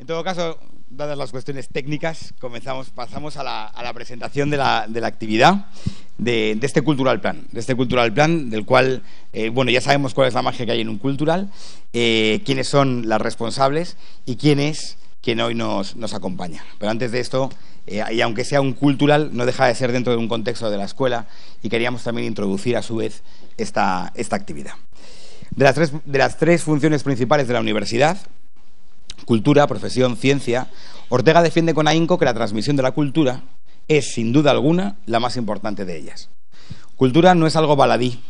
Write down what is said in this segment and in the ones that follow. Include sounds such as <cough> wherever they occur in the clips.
En todo caso, dadas las cuestiones técnicas, comenzamos, pasamos a la, presentación de la, actividad de, este cultural plan, de este cultural plan del cual, eh, bueno, ya sabemos cuál es la magia que hay en un cultural, eh, quiénes son las responsables y quién es quien hoy nos, acompaña. Pero antes de esto, eh, y aunque sea un cultural, no deja de ser dentro de un contexto de la escuela y queríamos también introducir a su vez esta, actividad. De las tres funciones principales de la universidad, cultura, profesión, ciencia, Ortega defiende con ahínco que la transmisión de la cultura es, sin duda alguna, la más importante de ellas. Cultura no es algo baladí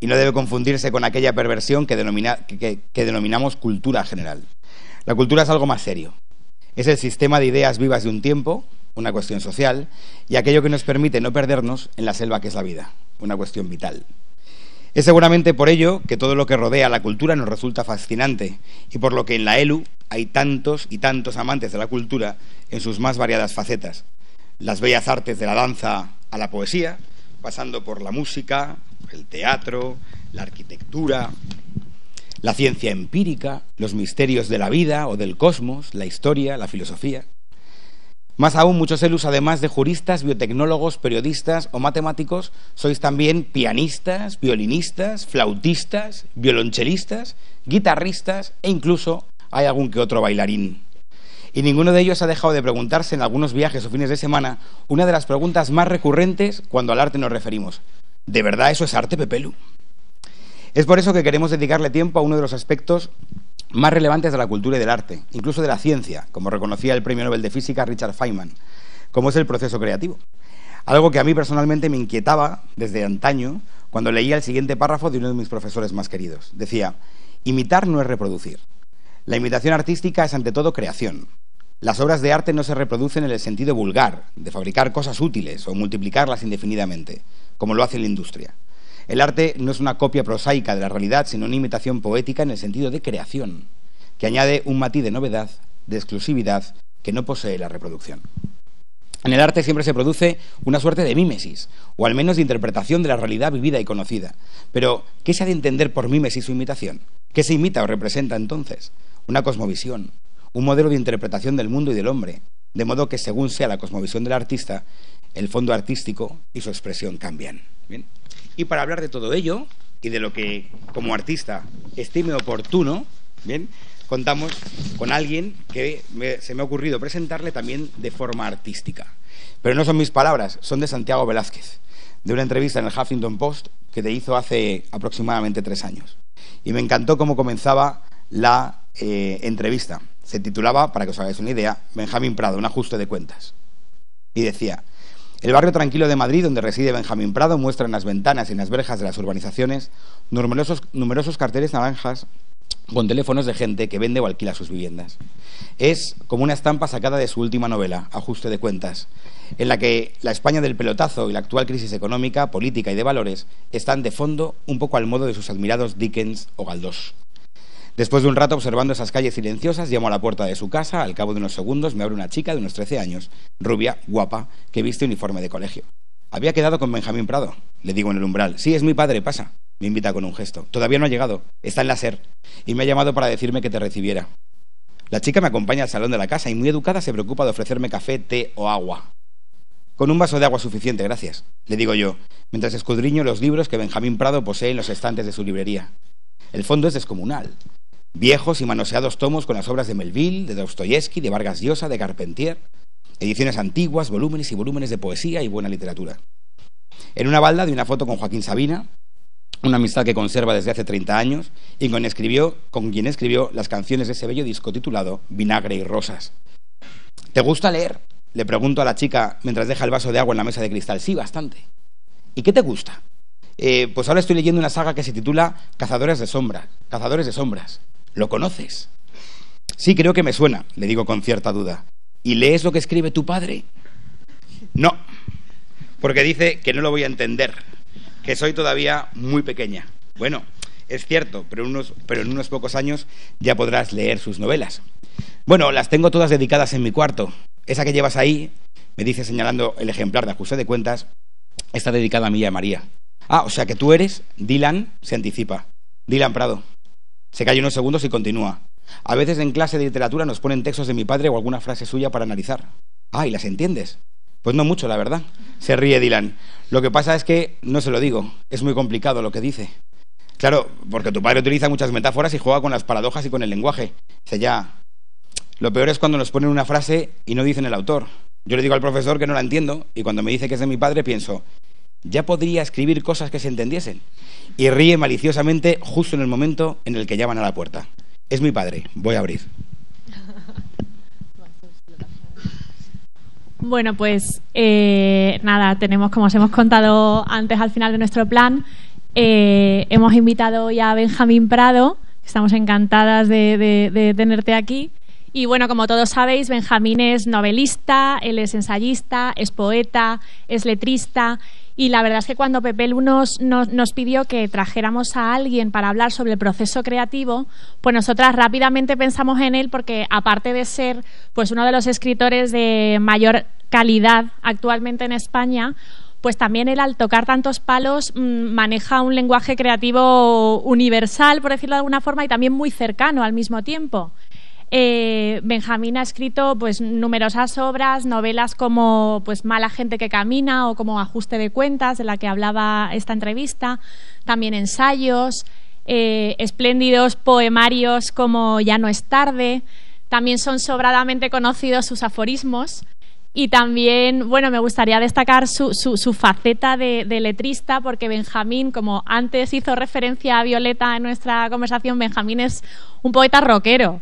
y no debe confundirse con aquella perversión que, denominamos cultura general. La cultura es algo más serio. Es el sistema de ideas vivas de un tiempo, una cuestión social, y aquello que nos permite no perdernos en la selva que es la vida, una cuestión vital. Es seguramente por ello que todo lo que rodea la cultura nos resulta fascinante y por lo que en la ELU hay tantos y tantos amantes de la cultura en sus más variadas facetas. Las bellas artes de la danza a la poesía, pasando por la música, el teatro, la arquitectura, la ciencia empírica, los misterios de la vida o del cosmos, la historia, la filosofía. Más aún, muchos elus, además de juristas, biotecnólogos, periodistas o matemáticos, sois también pianistas, violinistas, flautistas, violonchelistas, guitarristas e incluso hay algún que otro bailarín. Y ninguno de ellos ha dejado de preguntarse en algunos viajes o fines de semana una de las preguntas más recurrentes cuando al arte nos referimos. ¿De verdad eso es arte, Pepelu? Es por eso que queremos dedicarle tiempo a uno de los aspectos más relevantes de la cultura y del arte, incluso de la ciencia, como reconocía el premio Nobel de Física Richard Feynman, como es el proceso creativo. Algo que a mí personalmente me inquietaba desde antaño cuando leía el siguiente párrafo de uno de mis profesores más queridos. Decía, imitar no es reproducir. La imitación artística es ante todo creación. Las obras de arte no se reproducen en el sentido vulgar, de fabricar cosas útiles o multiplicarlas indefinidamente, como lo hace la industria. El arte no es una copia prosaica de la realidad, sino una imitación poética en el sentido de creación, que añade un matiz de novedad, de exclusividad, que no posee la reproducción. En el arte siempre se produce una suerte de mímesis, o al menos de interpretación de la realidad vivida y conocida. Pero, ¿qué se ha de entender por mímesis o imitación? ¿Qué se imita o representa entonces? Una cosmovisión, un modelo de interpretación del mundo y del hombre, de modo que según sea la cosmovisión del artista, el fondo artístico y su expresión cambian. ¿Bien? Y para hablar de todo ello y de lo que como artista estime oportuno, bien, contamos con alguien que se me ha ocurrido presentarle también de forma artística. Pero no son mis palabras, son de Santiago Velázquez, de una entrevista en el Huffington Post que te hizo hace aproximadamente tres años. Y me encantó cómo comenzaba la eh, entrevista. Se titulaba, para que os hagáis una idea, Benjamín Prado, un ajuste de cuentas. Y decía, el barrio tranquilo de Madrid, donde reside Benjamín Prado, muestra en las ventanas y en las verjas de las urbanizaciones numerosos, numerosos carteles naranjas con teléfonos de gente que vende o alquila sus viviendas. Es como una estampa sacada de su última novela, Ajuste de Cuentas, en la que la España del pelotazo y la actual crisis económica, política y de valores están de fondo un poco al modo de sus admirados Dickens o Galdós. Después de un rato observando esas calles silenciosas, llamo a la puerta de su casa. Al cabo de unos segundos me abre una chica de unos 13 años, rubia, guapa, que viste uniforme de colegio. Había quedado con Benjamín Prado. Le digo en el umbral. Sí, es mi padre, pasa. Me invita con un gesto. Todavía no ha llegado. Está en la SER. Y me ha llamado para decirme que te recibiera. La chica me acompaña al salón de la casa y muy educada se preocupa de ofrecerme café, té o agua. Con un vaso de agua suficiente, gracias, le digo yo, mientras escudriño los libros que Benjamín Prado posee en los estantes de su librería. El fondo es descomunal. Viejos y manoseados tomos con las obras de Melville, de Dostoyevsky, de Vargas Llosa, de Carpentier, ediciones antiguas, volúmenes y volúmenes de poesía y buena literatura. En una balda de una foto con Joaquín Sabina, una amistad que conserva desde hace 30 años y con, escribió, con quien escribió las canciones de ese bello disco titulado Vinagre y Rosas. ¿Te gusta leer? Le pregunto a la chica mientras deja el vaso de agua en la mesa de cristal. Sí, bastante. ¿Y qué te gusta? Eh, pues ahora estoy leyendo una saga que se titula Cazadores de Sombras. Cazadores de Sombras. ¿Lo conoces? Sí, creo que me suena, le digo con cierta duda. ¿Y lees lo que escribe tu padre? No, porque dice que no lo voy a entender, que soy todavía muy pequeña. Bueno, es cierto, pero, unos, pero en unos pocos años ya podrás leer sus novelas. Bueno, las tengo todas dedicadas en mi cuarto. Esa que llevas ahí, me dice señalando el ejemplar de ajuste de cuentas, está dedicada a mí y a María. Ah, o sea que tú eres Dylan, se anticipa. Dylan Prado. Se calla unos segundos y continúa. A veces en clase de literatura nos ponen textos de mi padre o alguna frase suya para analizar. Ah, ¿y las entiendes? Pues no mucho, la verdad. Se ríe Dylan. Lo que pasa es que no se lo digo. Es muy complicado lo que dice. Claro, porque tu padre utiliza muchas metáforas y juega con las paradojas y con el lenguaje. Dice ya. Lo peor es cuando nos ponen una frase y no dicen el autor. Yo le digo al profesor que no la entiendo y cuando me dice que es de mi padre pienso, ya podría escribir cosas que se entendiesen. Y ríe maliciosamente justo en el momento en el que llaman a la puerta. Es mi padre, voy a abrir. Bueno, pues eh, nada, tenemos, como os hemos contado antes al final de nuestro plan, eh, hemos invitado hoy a Benjamín Prado, estamos encantadas de, tenerte aquí. Y bueno, como todos sabéis, Benjamín es novelista, él es ensayista, es poeta, es letrista. Y la verdad es que cuando Pepe Lunos nos, nos, pidió que trajéramos a alguien para hablar sobre el proceso creativo, pues nosotras rápidamente pensamos en él porque aparte de ser pues uno de los escritores de mayor calidad actualmente en España, pues también él al tocar tantos palos mm, maneja un lenguaje creativo universal, por decirlo de alguna forma, y también muy cercano al mismo tiempo. Eh, Benjamín ha escrito pues numerosas obras, novelas como pues Mala gente que camina o como Ajuste de cuentas, de la que hablaba esta entrevista, también ensayos, eh, espléndidos poemarios como Ya no es tarde. También son sobradamente conocidos sus aforismos, y también, bueno, me gustaría destacar su, su, faceta de, letrista, porque Benjamín, como antes hizo referencia a Violeta en nuestra conversación, Benjamín es un poeta rockero.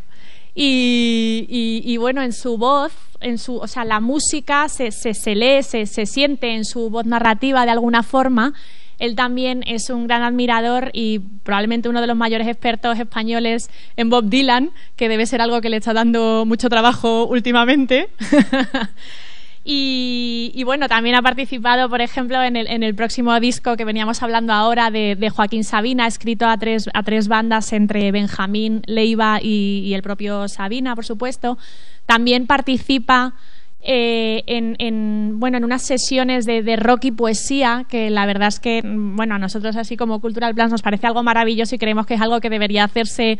Y, y, bueno, en su voz, en su, o sea, la música se, se, se lee, se, se siente en su voz narrativa de alguna forma. Él también es un gran admirador y probablemente uno de los mayores expertos españoles en Bob Dylan, que debe ser algo que le está dando mucho trabajo últimamente. <laughs> Y, bueno, también ha participado, por ejemplo, en el, próximo disco que veníamos hablando ahora de, Joaquín Sabina, escrito a tres, a tres bandas entre Benjamín, Leiva y, el propio Sabina, por supuesto. También participa eh, en, bueno, en unas sesiones de, rock y poesía, que la verdad es que, bueno, a nosotros así como Cultural Plans nos parece algo maravilloso y creemos que es algo que debería hacerse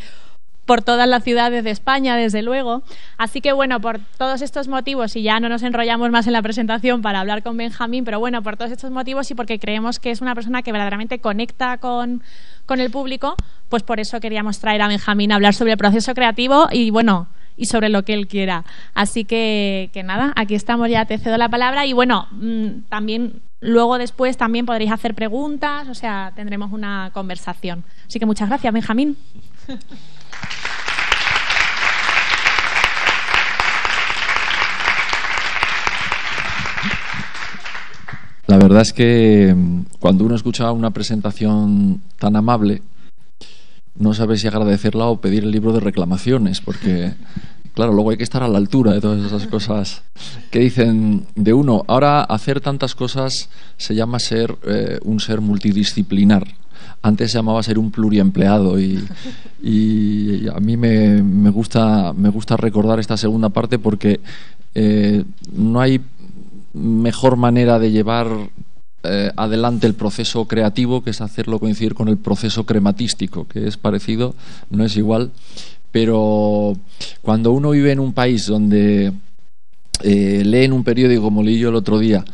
por todas las ciudades de España, desde luego. Así que bueno, por todos estos motivos, y ya no nos enrollamos más en la presentación para hablar con Benjamín, pero bueno, por todos estos motivos y porque creemos que es una persona que verdaderamente conecta con, con el público, pues por eso queríamos traer a Benjamín a hablar sobre el proceso creativo y bueno, y sobre lo que él quiera. Así que, que nada, aquí estamos ya, te cedo la palabra y bueno, mm, también luego después también podréis hacer preguntas, o sea, tendremos una conversación. Así que muchas gracias, Benjamín. <laughs> La verdad es que mm, cuando uno escucha una presentación tan amable, no sabe si agradecerla o pedir el libro de reclamaciones, porque, claro, luego hay que estar a la altura de todas esas cosas que dicen de uno. Ahora, hacer tantas cosas se llama ser eh, un ser multidisciplinar. Antes se llamaba ser un pluriempleado y, y a mí me, me, gusta, me gusta recordar esta segunda parte porque eh, no hay mejor manera de llevar eh, adelante el proceso creativo, que es hacerlo coincidir con el proceso crematístico, que es parecido, no es igual, pero cuando uno vive en un país donde eh, lee en un periódico, como leí yo el otro día,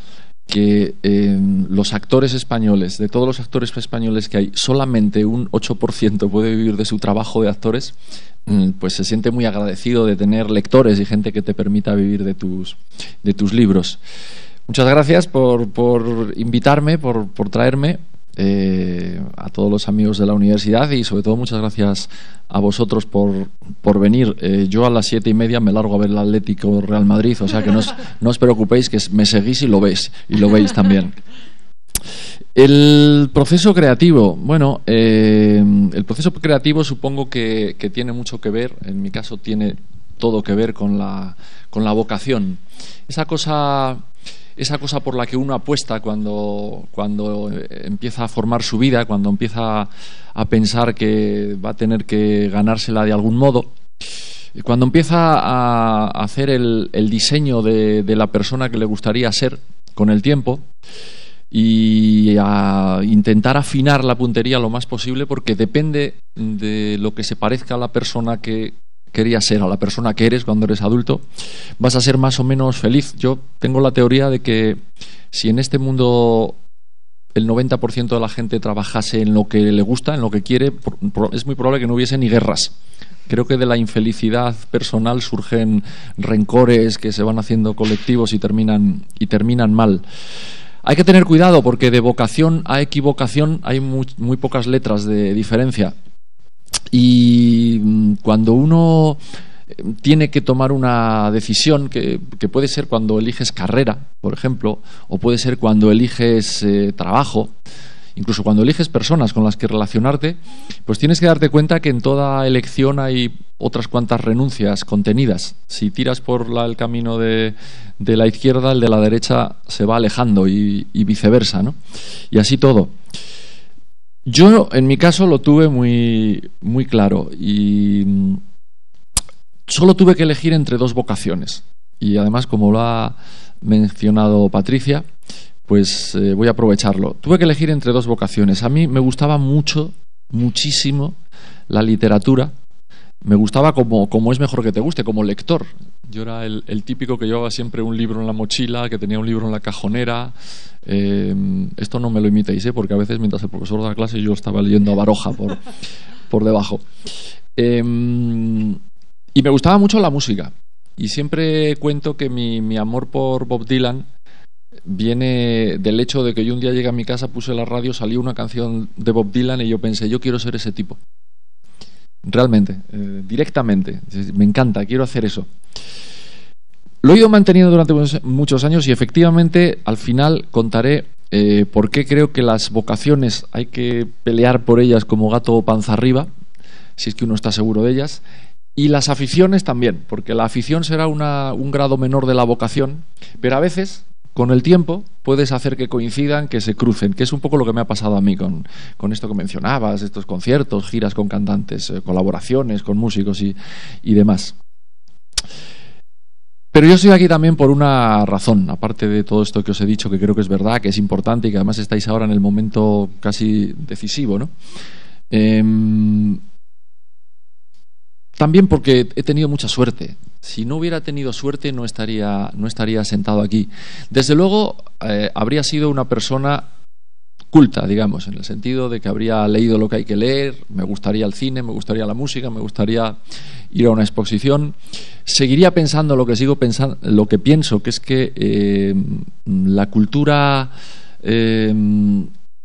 que eh, los actores españoles, de todos los actores españoles que hay, solamente un 8% puede vivir de su trabajo de actores, pues se siente muy agradecido de tener lectores y gente que te permita vivir de tus, de tus libros. Muchas gracias por, por invitarme, por, por traerme. Eh, a todos los amigos de la universidad y sobre todo muchas gracias a vosotros por, por venir. Eh, yo a las siete y media me largo a ver el Atlético Real Madrid, o sea que no os, no os preocupéis que me seguís y lo veis, y lo veis también. El proceso creativo, bueno, eh, el proceso creativo supongo que, tiene mucho que ver, en mi caso tiene todo que ver con la, con la vocación. Esa cosa esa cosa por la que uno apuesta cuando, cuando empieza a formar su vida, cuando empieza a pensar que va a tener que ganársela de algún modo. Cuando empieza a hacer el, diseño de, la persona que le gustaría ser con el tiempo y a intentar afinar la puntería lo más posible porque depende de lo que se parezca a la persona que querías ser, a la persona que eres cuando eres adulto, vas a ser más o menos feliz. Yo tengo la teoría de que si en este mundo el 90% de la gente trabajase en lo que le gusta, en lo que quiere, es muy probable que no hubiese ni guerras. Creo que de la infelicidad personal surgen rencores que se van haciendo colectivos y terminan, y terminan mal. Hay que tener cuidado porque de vocación a equivocación hay muy, pocas letras de diferencia. Y mm, cuando uno eh, tiene que tomar una decisión que, puede ser cuando eliges carrera, por ejemplo, o puede ser cuando eliges eh, trabajo, incluso cuando eliges personas con las que relacionarte, pues tienes que darte cuenta que en toda elección hay otras cuantas renuncias contenidas. Si tiras por el camino de, la izquierda, el de la derecha se va alejando y, viceversa, ¿no? Y así todo. Yo, en mi caso, lo tuve muy, muy claro y mm, solo tuve que elegir entre dos vocaciones. Y además, como lo ha mencionado Patricia, pues eh, voy a aprovecharlo. Tuve que elegir entre dos vocaciones. A mí me gustaba mucho, muchísimo, la literatura. Me gustaba como, como es mejor que te guste, como lector. Yo era el, típico que llevaba siempre un libro en la mochila, que tenía un libro en la cajonera. Eh, esto no me lo imitéis, ¿eh? porque a veces mientras el profesor da clase yo estaba leyendo a Baroja por, <laughs> por debajo. Em, y me gustaba mucho la música. Y siempre cuento que mi, mi amor por Bob Dylan viene del hecho de que yo un día llegué a mi casa, puse la radio, salió una canción de Bob Dylan y yo pensé, yo quiero ser ese tipo. Realmente, eh, directamente. Me encanta, quiero hacer eso. Lo he ido manteniendo durante muchos años y efectivamente al final contaré eh, por qué creo que las vocaciones hay que pelear por ellas como gato panza arriba, si es que uno está seguro de ellas, y las aficiones también, porque la afición será un grado menor de la vocación, pero a veces con el tiempo puedes hacer que coincidan, que se crucen, que es un poco lo que me ha pasado a mí con, esto que mencionabas, estos conciertos, giras con cantantes, eh, colaboraciones con músicos y, demás. Pero yo estoy aquí también por una razón, aparte de todo esto que os he dicho, que creo que es verdad, que es importante y que además estáis ahora en el momento casi decisivo, ¿no? Em, también porque he tenido mucha suerte. Si no hubiera tenido suerte no estaría, no estaría sentado aquí. Desde luego eh, habría sido una persona culta, digamos, en el sentido de que habría leído lo que hay que leer, me gustaría el cine, me gustaría la música, me gustaría ir a una exposición. Seguiría pensando lo que sigo pensando, lo que pienso, que es que eh, la cultura eh,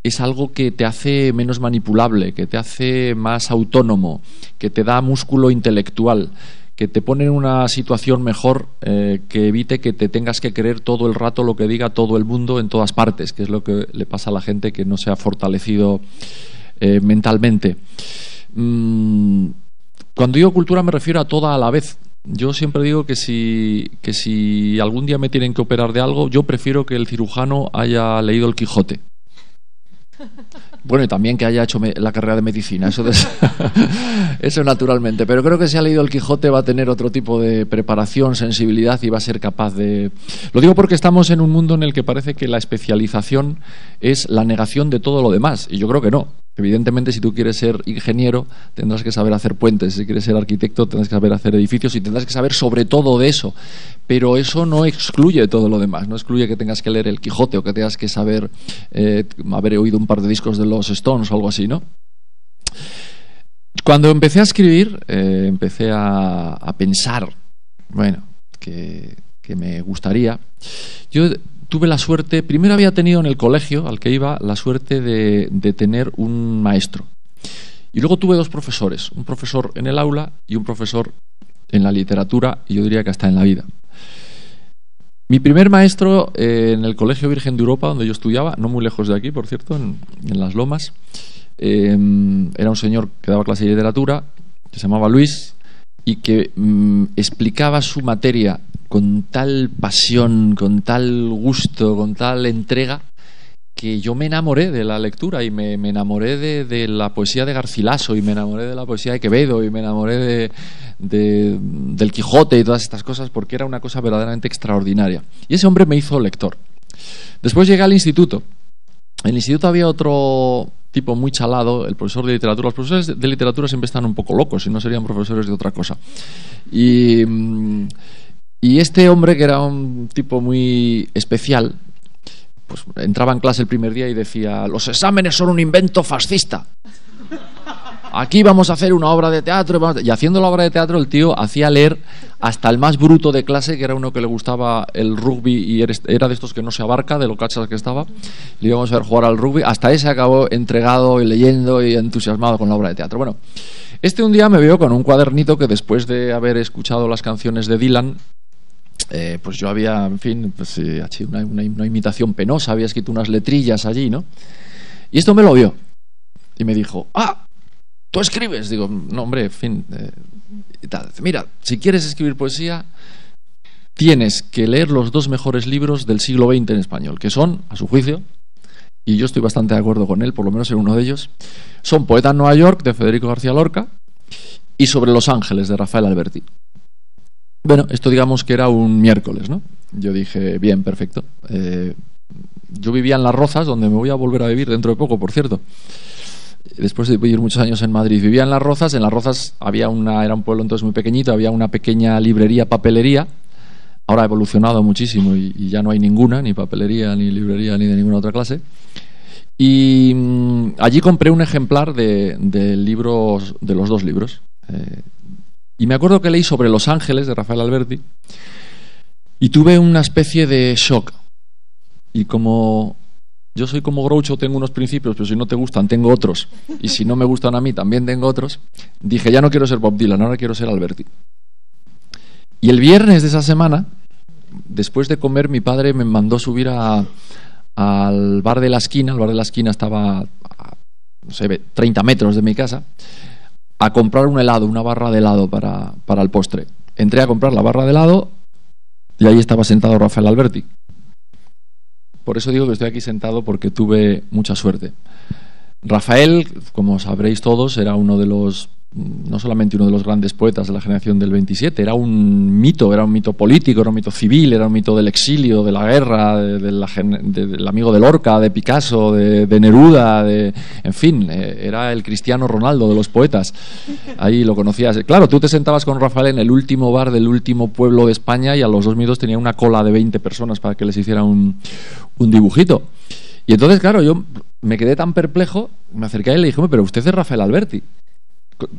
es algo que te hace menos manipulable, que te hace más autónomo, que te da músculo intelectual, que te pone en una situación mejor eh, que evite que te tengas que creer todo el rato lo que diga todo el mundo en todas partes, que es lo que le pasa a la gente que no se ha fortalecido eh, mentalmente. Mm, cuando digo cultura me refiero a toda a la vez. Yo siempre digo que si, que si algún día me tienen que operar de algo, yo prefiero que el cirujano haya leído el Quijote bueno, y también que haya hecho la carrera de medicina, <laughs> eso, naturalmente. Pero creo que si ha leído el Quijote va a tener otro tipo de preparación, sensibilidad y va a ser capaz de... Lo digo porque estamos en un mundo en el que parece que la especialización es la negación de todo lo demás, y yo creo que no. Evidentemente, si tú quieres ser ingeniero, tendrás que saber hacer puentes. Si quieres ser arquitecto, tendrás que saber hacer edificios y tendrás que saber sobre todo de eso. Pero eso no excluye todo lo demás. No excluye que tengas que leer el Quijote o que tengas que saber eh, haber oído un par de discos de los Stones o algo así, ¿no? Cuando empecé a escribir, eh, empecé a, pensar, bueno, que, que me gustaría. Yo tuve la suerte, primero había tenido en el colegio al que iba la suerte de, tener un maestro. Y luego tuve dos profesores, un profesor en el aula y un profesor en la literatura y yo diría que hasta en la vida. Mi primer maestro eh, en el Colegio Virgen de Europa, donde yo estudiaba, no muy lejos de aquí, por cierto, en, Las Lomas, eh, era un señor que daba clase de literatura, que se llamaba Luis, y que mm, explicaba su materia con tal pasión, con tal gusto, con tal entrega, que yo me enamoré de la lectura y me, enamoré de, la poesía de Garcilaso y me enamoré de la poesía de Quevedo y me enamoré de, del Quijote y todas estas cosas porque era una cosa verdaderamente extraordinaria. Y ese hombre me hizo lector. Después llegué al instituto. En el instituto había otro, tipo muy chalado, el profesor de literatura. Los profesores de literatura siempre están un poco locos, si no serían profesores de otra cosa. Y, mm, y este hombre, que era un tipo muy especial, pues entraba en clase el primer día y decía, los exámenes son un invento fascista. Aquí vamos a hacer una obra de teatro. Y haciendo la obra de teatro, el tío hacía leer hasta el más bruto de clase, que era uno que le gustaba el rugby y era de estos que no se abarca, de lo cachas que estaba. Le íbamos a ver jugar al rugby. Hasta ese acabó entregado y leyendo y entusiasmado con la obra de teatro. Bueno, este un día me veo con un cuadernito que después de haber escuchado las canciones de Dylan, eh, pues yo había, en fin, pues, eh, una, imitación penosa, había escrito unas letrillas allí, ¿no? Y esto me lo vio. Y me dijo, ah, ¿Tú escribes? Digo, no, hombre, en fin. Eh, Mira, si quieres escribir poesía, tienes que leer los dos mejores libros del siglo XX en español, que son, a su juicio, y yo estoy bastante de acuerdo con él, por lo menos en uno de ellos, son Poeta en Nueva York, de Federico García Lorca, y Sobre los Ángeles, de Rafael Alberti. Bueno, esto digamos que era un miércoles, ¿no? Yo dije, bien, perfecto. Eh, yo vivía en Las Rozas, donde me voy a volver a vivir dentro de poco, por cierto después de vivir muchos años en Madrid, vivía en Las Rozas. En Las Rozas había una, era un pueblo entonces muy pequeñito, había una pequeña librería, papelería. Ahora ha evolucionado muchísimo y, ya no hay ninguna, ni papelería, ni librería, ni de ninguna otra clase. Y mm, allí compré un ejemplar de, libros, de los dos libros. Eh, y me acuerdo que leí sobre Los Ángeles de Rafael Alberti y tuve una especie de shock. Y como yo soy como Groucho, tengo unos principios, pero si no te gustan, tengo otros. Y si no me gustan a mí, también tengo otros. Dije, ya no quiero ser Bob Dylan, ahora quiero ser Alberti. Y el viernes de esa semana, después de comer, mi padre me mandó subir al bar de la esquina. El bar de la esquina estaba a, no sé, 30 metros de mi casa. A comprar un helado, una barra de helado para, para el postre. Entré a comprar la barra de helado y ahí estaba sentado Rafael Alberti. Por eso digo que estoy aquí sentado porque tuve mucha suerte. Rafael, como sabréis todos, era uno de los no solamente uno de los grandes poetas de la generación del 27, era un mito, era un mito político, era un mito civil, era un mito del exilio, de la guerra, del amigo de Lorca, de Picasso, de, Neruda, de, en fin, eh, era el cristiano Ronaldo de los poetas. Ahí lo conocías. Claro, tú te sentabas con Rafael en el último bar del último pueblo de España y a los dos minutos tenía una cola de 20 personas para que les hiciera un, un dibujito. Y entonces, claro, yo me quedé tan perplejo, me acerqué y le dije, pero usted es Rafael Alberti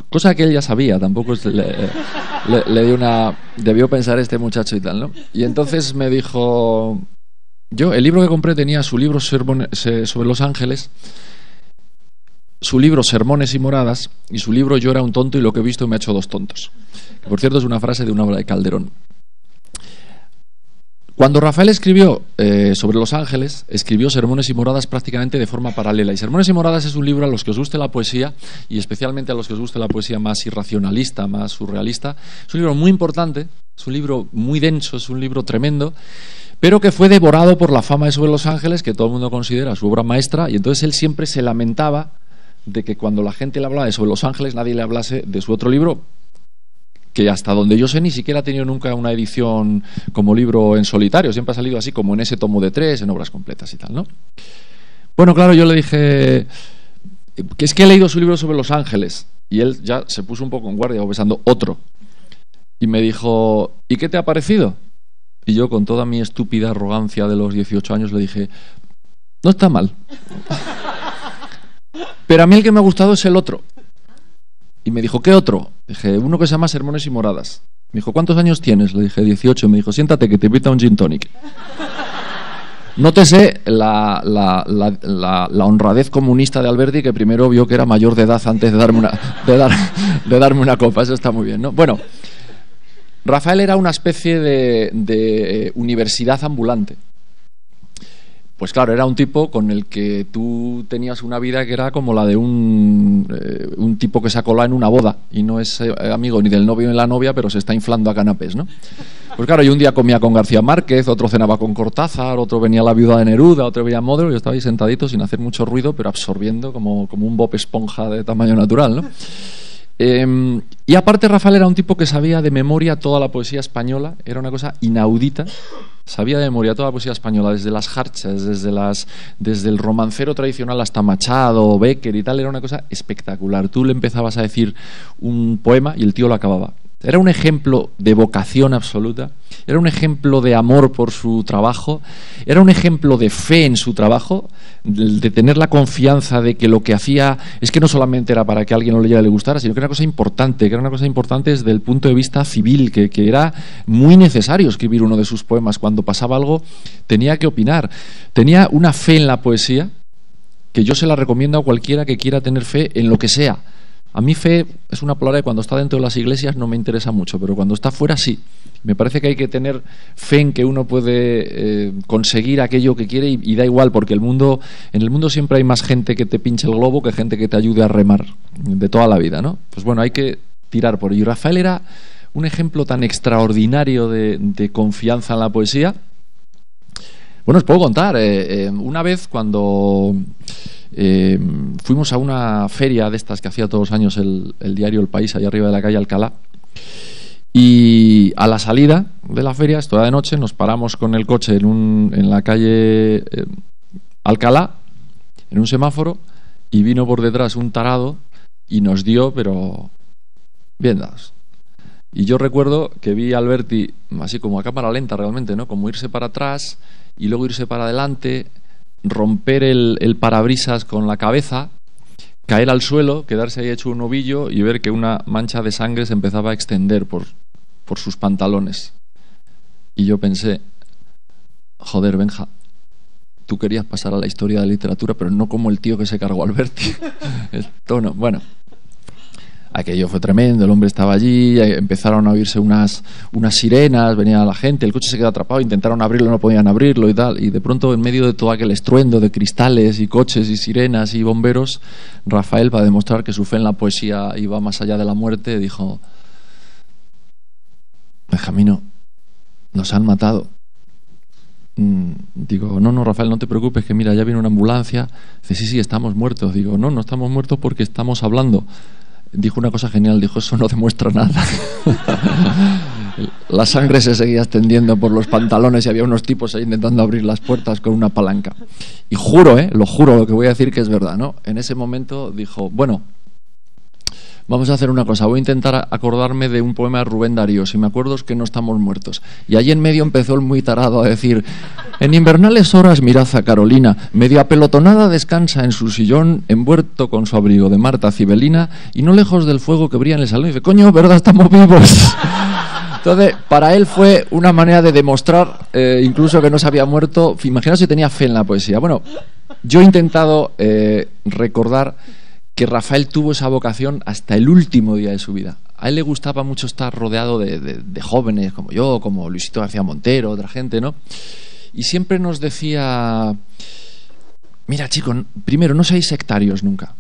cosa que él ya sabía, tampoco le, dio una... Debió pensar este muchacho y tal, ¿no? Y entonces me dijo... Yo, el libro que compré tenía su libro sobre los ángeles, su libro Sermones y Moradas, y su libro Yo era un tonto y lo que he visto me ha hecho dos tontos. Que por cierto es una frase de una obra de Calderón. Cuando Rafael escribió eh, sobre Los Ángeles, escribió Sermones y Moradas prácticamente de forma paralela. Y Sermones y Moradas es un libro a los que os guste la poesía, y especialmente a los que os guste la poesía más irracionalista, más surrealista. Es un libro muy importante, es un libro muy denso, es un libro tremendo, pero que fue devorado por la fama de Sobre Los Ángeles, que todo el mundo considera su obra maestra, y entonces él siempre se lamentaba de que cuando la gente le hablaba de Sobre Los Ángeles, nadie le hablase de su otro libro, que hasta donde yo sé ni siquiera ha tenido nunca una edición como libro en solitario, siempre ha salido así como en ese tomo de tres, en obras completas y tal, ¿no? Bueno, claro, yo le dije que es que he leído su libro sobre Los Ángeles y él ya se puso un poco en guardia, besando otro. Y me dijo, ¿y qué te ha parecido? Y yo con toda mi estúpida arrogancia de los 18 años le dije, no está mal. <laughs> Pero a mí el que me ha gustado es el otro. Y me dijo, ¿qué otro? Dije, uno que se llama Sermones y Moradas. Me dijo, ¿cuántos años tienes? Le dije, 18. Me dijo, siéntate que te invita un gin tonic. <laughs> Nótese la, la, la, la, honradez comunista de Alberti, que primero vio que era mayor de edad antes de darme una, de dar, de darme una copa. Eso está muy bien, ¿no? Bueno, Rafael era una especie de, de eh, universidad ambulante. Pues claro, era un tipo con el que tú tenías una vida que era como la de un, eh, un tipo que se ha colado en una boda y no es eh, amigo ni del novio ni de la novia, pero se está inflando a canapés, ¿no? Pues claro, yo un día comía con García Márquez, otro cenaba con Cortázar, otro venía la viuda de Neruda, otro venía Modelo, y yo estaba ahí sentadito sin hacer mucho ruido, pero absorbiendo como, como un Bob Esponja de tamaño natural, ¿no? Em, Y aparte Rafael era un tipo que sabía de memoria toda la poesía española, era una cosa inaudita. Sabía de memoria toda la poesía española, desde las harchas, desde, las, desde el romancero tradicional hasta Machado, Becker y tal, era una cosa espectacular. Tú le empezabas a decir un poema y el tío lo acababa. Era un ejemplo de vocación absoluta, era un ejemplo de amor por su trabajo, era un ejemplo de fe en su trabajo, de, tener la confianza de que lo que hacía es que no solamente era para que alguien lo leyera y le gustara, sino que era una cosa importante, que era una cosa importante desde el punto de vista civil, que era muy necesario escribir uno de sus poemas. Cuando pasaba algo tenía que opinar. Tenía una fe en la poesía que yo se la recomiendo a cualquiera que quiera tener fe en lo que sea a mí fe es una palabra que cuando está dentro de las iglesias no me interesa mucho, pero cuando está fuera sí. Me parece que hay que tener fe en que uno puede eh, conseguir aquello que quiere y, da igual, porque el mundo, en el mundo siempre hay más gente que te pinche el globo que gente que te ayude a remar de toda la vida, ¿no? Pues bueno, hay que tirar por ello. Rafael era un ejemplo tan extraordinario de, confianza en la poesía. Bueno, os puedo contar. Eh, eh, una vez cuando eh, fuimos a una feria de estas que hacía todos los años el, diario El País, allá arriba de la calle Alcalá. Y a la salida de la feria, esto era de noche, nos paramos con el coche en, un, en la calle eh, Alcalá, en un semáforo, y vino por detrás un tarado y nos dio, pero bien dados. Y yo recuerdo que vi a Alberti, así como a cámara lenta realmente, ¿no? Como irse para atrás y luego irse para adelante romper el, parabrisas con la cabeza, caer al suelo, quedarse ahí hecho un ovillo y ver que una mancha de sangre se empezaba a extender por, por sus pantalones. Y yo pensé, joder, Benja, tú querías pasar a la historia de la literatura, pero no como el tío que se cargó Alberti. <laughs> el tono, bueno. Aquello fue tremendo, el hombre estaba allí, eh, empezaron a oírse unas, unas sirenas, venía la gente, el coche se quedó atrapado, intentaron abrirlo, no podían abrirlo y tal. Y de pronto, en medio de todo aquel estruendo de cristales y coches y sirenas y bomberos, Rafael, para demostrar que su fe en la poesía iba más allá de la muerte, dijo: Benjamino, nos han matado. Mm, digo, no, no, Rafael, no te preocupes, que mira, ya viene una ambulancia. Dice, sí, sí, estamos muertos. Digo, no, no estamos muertos porque estamos hablando dijo una cosa genial, dijo, eso no demuestra nada. <laughs> la sangre se seguía extendiendo por los pantalones y había unos tipos ahí intentando abrir las puertas con una palanca. Y juro, ¿eh? lo juro, lo que voy a decir que es verdad, ¿no? En ese momento dijo, bueno, vamos a hacer una cosa, voy a intentar acordarme de un poema de Rubén Darío, si me acuerdo es que no estamos muertos. Y allí en medio empezó el muy tarado a decir, en invernales horas mirad a Carolina, medio apelotonada descansa en su sillón, envuelto con su abrigo de Marta Cibelina, y no lejos del fuego que brilla en el salón, y dice, coño, ¿verdad? Estamos vivos. <laughs> Entonces, para él fue una manera de demostrar, eh, incluso que no se había muerto. Imaginaos si tenía fe en la poesía. Bueno, yo he intentado eh, recordar que Rafael tuvo esa vocación hasta el último día de su vida. A él le gustaba mucho estar rodeado de, jóvenes como yo, como Luisito García Montero, otra gente, ¿no? Y siempre nos decía, mira chicos, primero, no seáis sectarios nunca.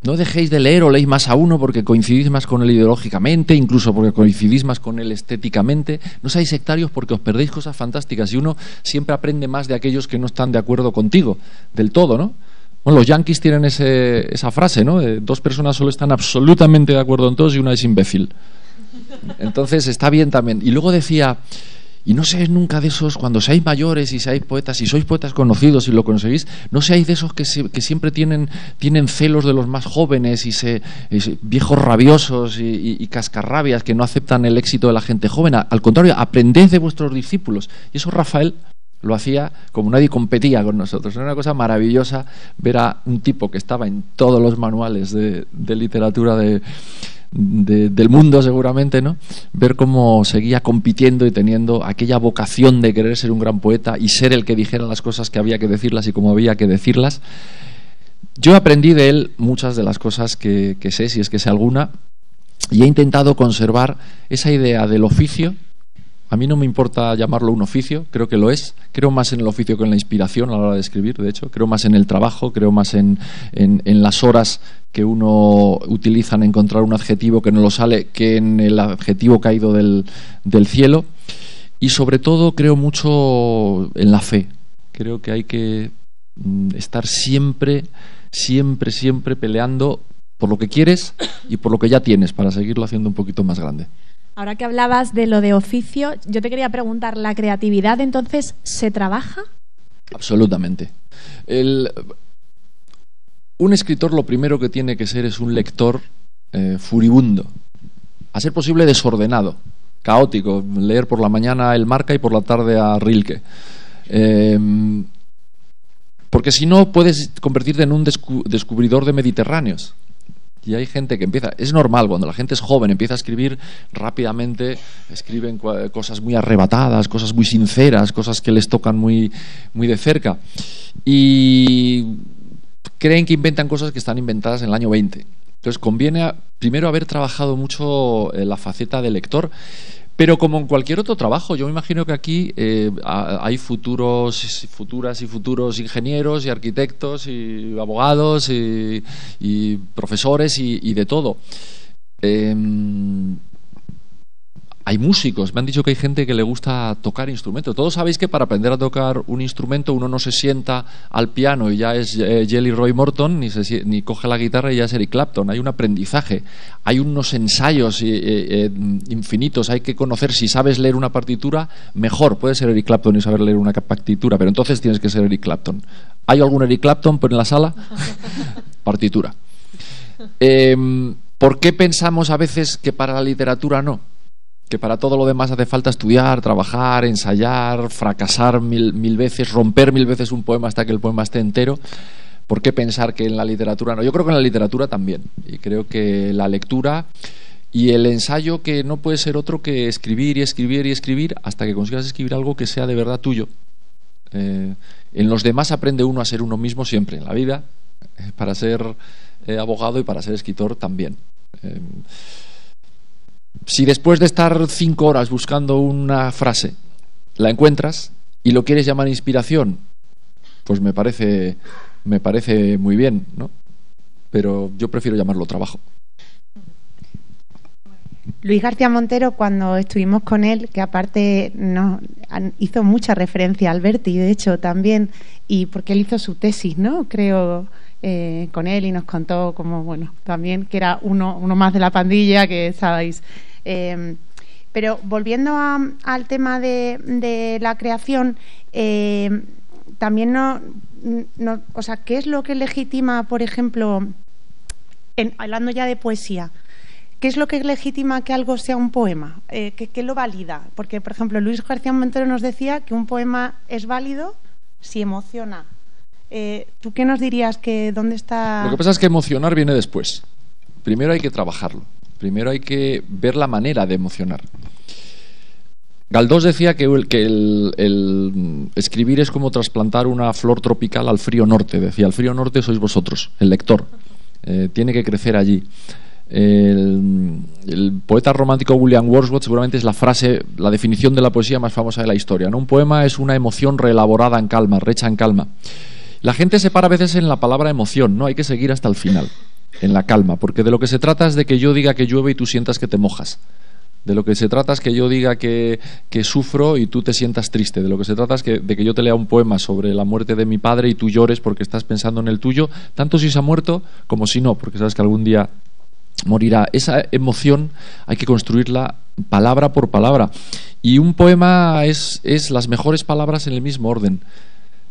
No dejéis de leer o leéis más a uno porque coincidís más con él ideológicamente, incluso porque coincidís más con él estéticamente. No seáis sectarios porque os perdéis cosas fantásticas y uno siempre aprende más de aquellos que no están de acuerdo contigo, del todo, ¿no? Bueno, los yankees tienen esa frase, ¿no? dos personas solo están absolutamente de acuerdo en todos y una es imbécil. Entonces está bien también. Y luego decía, y no seáis nunca de esos, cuando seáis mayores y seáis poetas, y sois poetas conocidos y lo conseguís, no seáis de esos que, siempre tienen, tienen celos de los más jóvenes y, se, viejos rabiosos y, y, cascarrabias que no aceptan el éxito de la gente joven. Al contrario, aprended de vuestros discípulos. Y eso Rafael lo hacía como nadie competía con nosotros. Era una cosa maravillosa ver a un tipo que estaba en todos los manuales de, literatura de, del mundo seguramente, ¿no? Ver cómo seguía compitiendo y teniendo aquella vocación de querer ser un gran poeta y ser el que dijera las cosas que había que decirlas y como había que decirlas. Yo aprendí de él muchas de las cosas que sé, si es que sé alguna, y he intentado conservar esa idea del oficio a mí no me importa llamarlo un oficio, creo que lo es. Creo más en el oficio que en la inspiración a la hora de escribir, de hecho. Creo más en el trabajo, creo más en, las horas que uno utiliza en encontrar un adjetivo que no lo sale que en el adjetivo caído del, del cielo. Y sobre todo creo mucho en la fe. Creo que hay que mm, estar siempre, siempre, siempre peleando por lo que quieres y por lo que ya tienes, para seguirlo haciendo un poquito más grande. Ahora que hablabas de lo de oficio, yo te quería preguntar, ¿la creatividad entonces se trabaja? Absolutamente. un escritor lo primero que tiene que ser es un lector eh, furibundo, a ser posible desordenado, caótico, leer por la mañana el Marca y por la tarde a Rilke. Em, porque si no puedes convertirte en un descubridor de Mediterráneos. Y hay gente que empieza, es normal, cuando la gente es joven, empieza a escribir rápidamente, escriben cosas muy arrebatadas, cosas muy sinceras, cosas que les tocan muy, muy de cerca. Y creen que inventan cosas que están inventadas en el año 20. Entonces conviene primero haber trabajado mucho la faceta de lector pero como en cualquier otro trabajo, yo me imagino que aquí eh, hay futuros, futuras y futuros ingenieros y arquitectos y abogados y, profesores y, de todo. Em, hay músicos, me han dicho que hay gente que le gusta tocar instrumentos. Todos sabéis que para aprender a tocar un instrumento uno no se sienta al piano y ya es eh, Jelly Roy Morton, ni, ni coge la guitarra y ya es Eric Clapton. Hay un aprendizaje, hay unos ensayos eh, eh, infinitos. Hay que conocer, si sabes leer una partitura, mejor. Puede ser Eric Clapton y saber leer una partitura, pero entonces tienes que ser Eric Clapton. ¿Hay algún Eric Clapton en la sala? <laughs> partitura. Em, ¿Por qué pensamos a veces que para la literatura no? Para todo lo demás hace falta estudiar, trabajar, ensayar, fracasar mil, mil veces, romper mil veces un poema hasta que el poema esté entero. ¿Por qué pensar que en la literatura no? Yo creo que en la literatura también. Y creo que la lectura y el ensayo que no puede ser otro que escribir y escribir y escribir hasta que consigas escribir algo que sea de verdad tuyo. Eh, en los demás aprende uno a ser uno mismo siempre, en la vida, eh, para ser eh, abogado y para ser escritor también si después de estar cinco horas buscando una frase, la encuentras y lo quieres llamar inspiración, pues me parece, me parece muy bien, ¿no? Pero yo prefiero llamarlo trabajo. Luis García Montero, cuando estuvimos con él, que aparte nos hizo mucha referencia a Alberti, de hecho también, y porque él hizo su tesis, ¿no? Creo eh, con él y nos contó como, bueno, también que era uno, uno más de la pandilla, que sabéis. Em, pero volviendo al tema de, la creación, em, también no, o sea, ¿qué es lo que legitima, por ejemplo, hablando ya de poesía, ¿Qué es lo que legitima que algo sea un poema? Eh, ¿qué, lo valida? Porque, por ejemplo, Luis García Montero nos decía que un poema es válido si emociona, eh, ¿Tú qué nos dirías que dónde está...? Lo que pasa es que emocionar viene después. Primero hay que trabajarlo. Primero hay que ver la manera de emocionar. Galdós decía que, escribir es como trasplantar una flor tropical al frío norte. Decía, el frío norte sois vosotros, el lector. Eh, tiene que crecer allí. El, el, poeta romántico William Wordsworth seguramente es la frase, la definición de la poesía más famosa de la historia. ¿no? Un poema es una emoción reelaborada en calma, recha en calma. La gente se para a veces en la palabra emoción, ¿no? Hay que seguir hasta el final, en la calma, porque de lo que se trata es de que yo diga que llueve y tú sientas que te mojas. De lo que se trata es que yo diga que, sufro y tú te sientas triste. De lo que se trata es que, de que yo te lea un poema sobre la muerte de mi padre y tú llores porque estás pensando en el tuyo, tanto si se ha muerto como si no, porque sabes que algún día morirá. Esa emoción hay que construirla palabra por palabra. Y un poema es, es las mejores palabras en el mismo orden.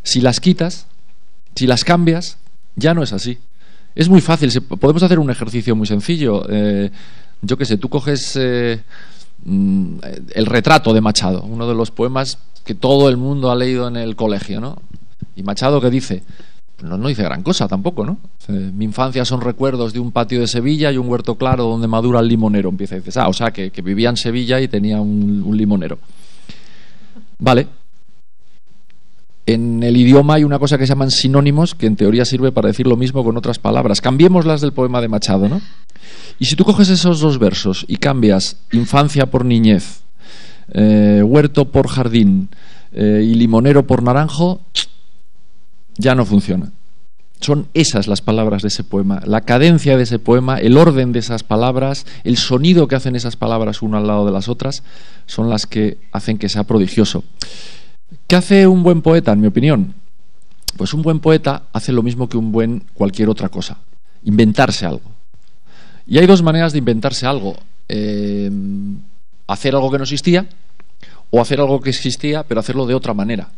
Si las quitas, si las cambias, ya no es así. Es muy fácil, podemos hacer un ejercicio muy sencillo. Eh, yo qué sé, tú coges eh, mm, el retrato de Machado, uno de los poemas que todo el mundo ha leído en el colegio, ¿no? Y Machado que dice, pues no, dice gran cosa tampoco, ¿no? Mi infancia son recuerdos de un patio de Sevilla y un huerto claro donde madura el limonero. Empieza y dices, ah, o sea, que, vivía en Sevilla y tenía un limonero. Vale, en el idioma hay una cosa que se llaman sinónimos, que en teoría sirve para decir lo mismo con otras palabras. Cambiémoslas del poema de Machado, ¿no? Y si tú coges esos dos versos y cambias infancia por niñez, eh, huerto por jardín eh, y limonero por naranjo, ya no funciona. Son esas las palabras de ese poema, la cadencia de ese poema, el orden de esas palabras, el sonido que hacen esas palabras uno al lado de las otras, son las que hacen que sea prodigioso. ¿Qué hace un buen poeta, en mi opinión? Pues un buen poeta hace lo mismo que un buen cualquier otra cosa, inventarse algo. Y hay dos maneras de inventarse algo. Eh, hacer algo que no existía o hacer algo que existía pero hacerlo de otra manera.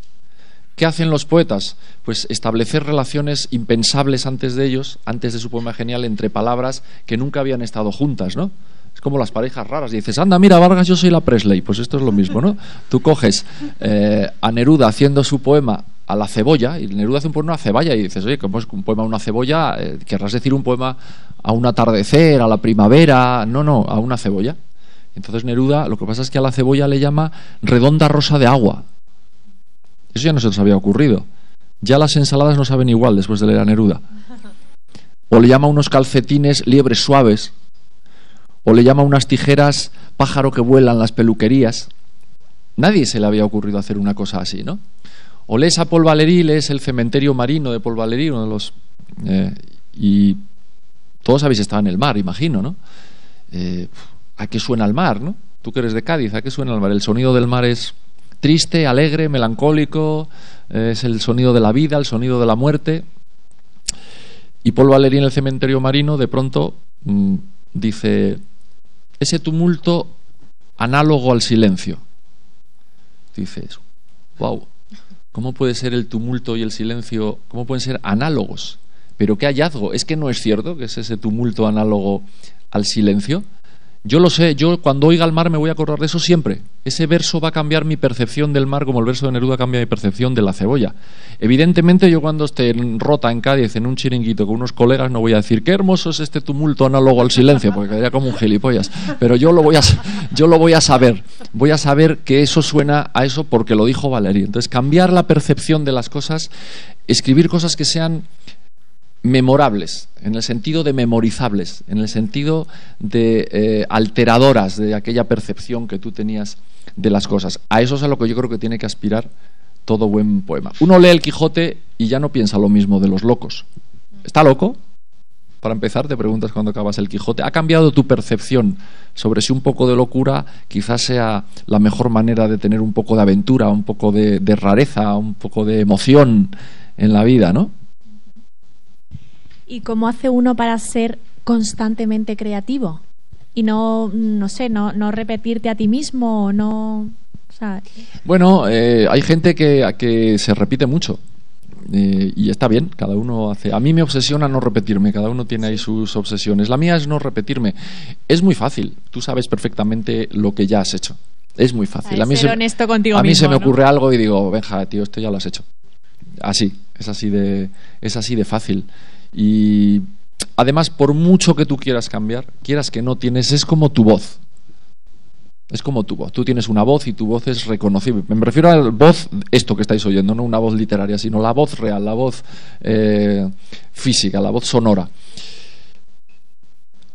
¿Qué hacen los poetas? Pues establecer relaciones impensables antes de ellos, antes de su poema genial, entre palabras que nunca habían estado juntas, ¿no? Como las parejas raras. Y dices, anda, mira, Vargas, yo soy la Presley. Pues esto es lo mismo, ¿no? <laughs> Tú coges eh, a Neruda haciendo su poema a la cebolla, y Neruda hace un poema a cebolla, y dices, oye, ¿cómo es un poema a una cebolla? Eh, querrás decir un poema a un atardecer, a la primavera. No, no, a una cebolla. Entonces Neruda, lo que pasa es que a la cebolla le llama redonda rosa de agua. Eso ya no se nos había ocurrido. Ya las ensaladas no saben igual después de leer a Neruda. <laughs> O le llama unos calcetines liebres suaves. O le llama unas tijeras pájaro que vuelan las peluquerías. Nadie se le había ocurrido hacer una cosa así, ¿no? O lees a Paul Valéry, lees el cementerio marino de Paul Valéry, uno de los... Eh, y todos habéis estado en el mar, imagino, ¿no? Eh, ¿A qué suena el mar, no? Tú que eres de Cádiz, ¿a qué suena el mar? El sonido del mar es triste, alegre, melancólico, es el sonido de la vida, el sonido de la muerte. Y Paul Valéry en el cementerio marino de pronto mm, dice, ese tumulto análogo al silencio. Dices, wow, ¿cómo puede ser el tumulto y el silencio, cómo pueden ser análogos? Pero qué hallazgo, es que no es cierto que es ese tumulto análogo al silencio. Yo lo sé, yo cuando oiga el mar me voy a acordar de eso siempre. Ese verso va a cambiar mi percepción del mar como el verso de Neruda cambia mi percepción de la cebolla. Evidentemente yo cuando esté en Rota, en Cádiz, en un chiringuito con unos colegas no voy a decir qué hermoso es este tumulto análogo al silencio, porque quedaría como un gilipollas. Pero yo lo voy a, yo lo voy a saber. Voy a saber que eso suena a eso porque lo dijo Valeria. Entonces cambiar la percepción de las cosas, escribir cosas que sean memorables, en el sentido de memorizables, en el sentido de eh, alteradoras de aquella percepción que tú tenías de las cosas. A eso es a lo que yo creo que tiene que aspirar todo buen poema. Uno lee el Quijote y ya no piensa lo mismo de los locos. ¿Está loco? Para empezar, te preguntas cuando acabas el Quijote. ¿Ha cambiado tu percepción sobre si un poco de locura quizás sea la mejor manera de tener un poco de aventura, un poco de, de rareza, un poco de emoción en la vida, ¿no? ¿Y cómo hace uno para ser constantemente creativo? Y no, no sé, no, no repetirte a ti mismo, no... Bueno, eh, hay gente que, que se repite mucho. Eh, y está bien, cada uno hace. A mí me obsesiona no repetirme, cada uno tiene ahí sus obsesiones. La mía es no repetirme. Es muy fácil, tú sabes perfectamente lo que ya has hecho. Es muy fácil. A mí, se, a mí se me ocurre algo y digo, venga, tío, esto ya lo has hecho. Así, es así de, es así de fácil. Y además, por mucho que tú quieras cambiar, quieras que no tienes, es como tu voz. Es como tu voz. Tú tienes una voz y tu voz es reconocible. Me refiero a la voz, esto que estáis oyendo, no una voz literaria, sino la voz real, la voz eh, física, la voz sonora.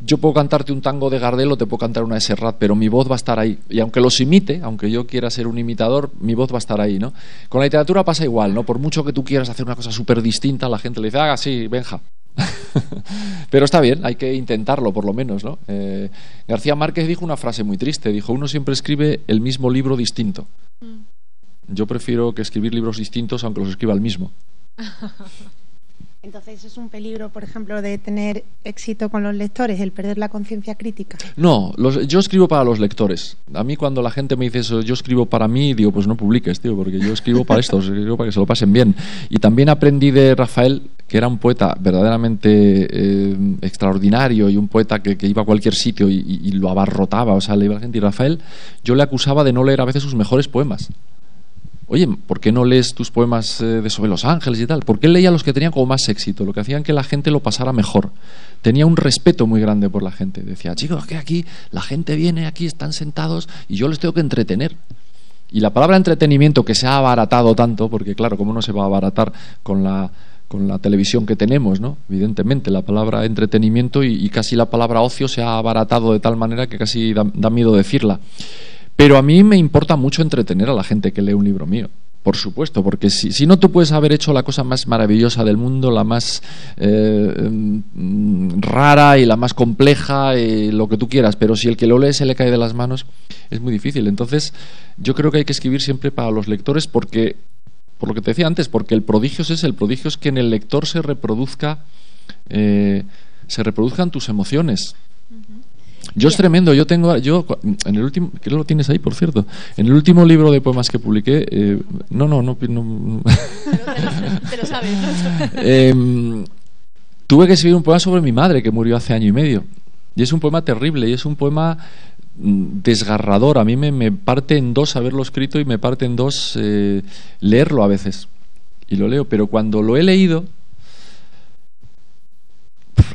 Yo puedo cantarte un tango de Gardel o te puedo cantar una de Serrat, pero mi voz va a estar ahí. Y aunque los imite, aunque yo quiera ser un imitador, mi voz va a estar ahí, ¿no? Con la literatura pasa igual, ¿no? Por mucho que tú quieras hacer una cosa súper distinta, la gente le dice, ah, sí, Benja. <laughs> pero está bien, hay que intentarlo por lo menos, ¿no? Eh, García Márquez dijo una frase muy triste, dijo, uno siempre escribe el mismo libro distinto. Mm. Yo prefiero que escribir libros distintos aunque los escriba el mismo. <laughs> Entonces, ¿es un peligro, por ejemplo, de tener éxito con los lectores, el perder la conciencia crítica? No, yo escribo para los lectores. A mí cuando la gente me dice eso, yo escribo para mí, digo, pues no publiques, tío, porque yo escribo para esto, <laughs> escribo para que se lo pasen bien. Y también aprendí de Rafael, que era un poeta verdaderamente eh, extraordinario y un poeta que, iba a cualquier sitio y, y, lo abarrotaba, o sea, le iba a la gente. Y Rafael, yo le acusaba de no leer a veces sus mejores poemas oye, ¿por qué no lees tus poemas eh, de sobre los ángeles y tal? Porque él leía los que tenían como más éxito, lo que hacían que la gente lo pasara mejor. Tenía un respeto muy grande por la gente. Decía, chicos, que aquí la gente viene, aquí están sentados y yo les tengo que entretener. Y la palabra entretenimiento que se ha abaratado tanto, porque claro, ¿cómo no se va a abaratar con la, con la televisión que tenemos, ¿no? Evidentemente, la palabra entretenimiento y, casi la palabra ocio se ha abaratado de tal manera que casi da miedo decirla. Pero a mí me importa mucho entretener a la gente que lee un libro mío. Por supuesto, porque si, si, no tú puedes haber hecho la cosa más maravillosa del mundo, la más eh, mm, rara y la más compleja, y lo que tú quieras, pero si el que lo lee se le cae de las manos, es muy difícil. Entonces, yo creo que hay que escribir siempre para los lectores porque, por lo que te decía antes, porque el prodigio es el prodigio es que en el lector se reproduzca, eh, se reproduzcan tus emociones, Yo es tremendo, yo tengo, yo en el último, que lo tienes ahí, por cierto, en el último libro de poemas que publiqué, eh, no, no, no, no te lo sabes. <laughs> Em, tuve que escribir un poema sobre mi madre que murió hace año y medio y es un poema terrible y es un poema mm, desgarrador. A mí me, parte en dos haberlo escrito y me parte en dos eh, leerlo a veces. Y lo leo, pero cuando lo he leído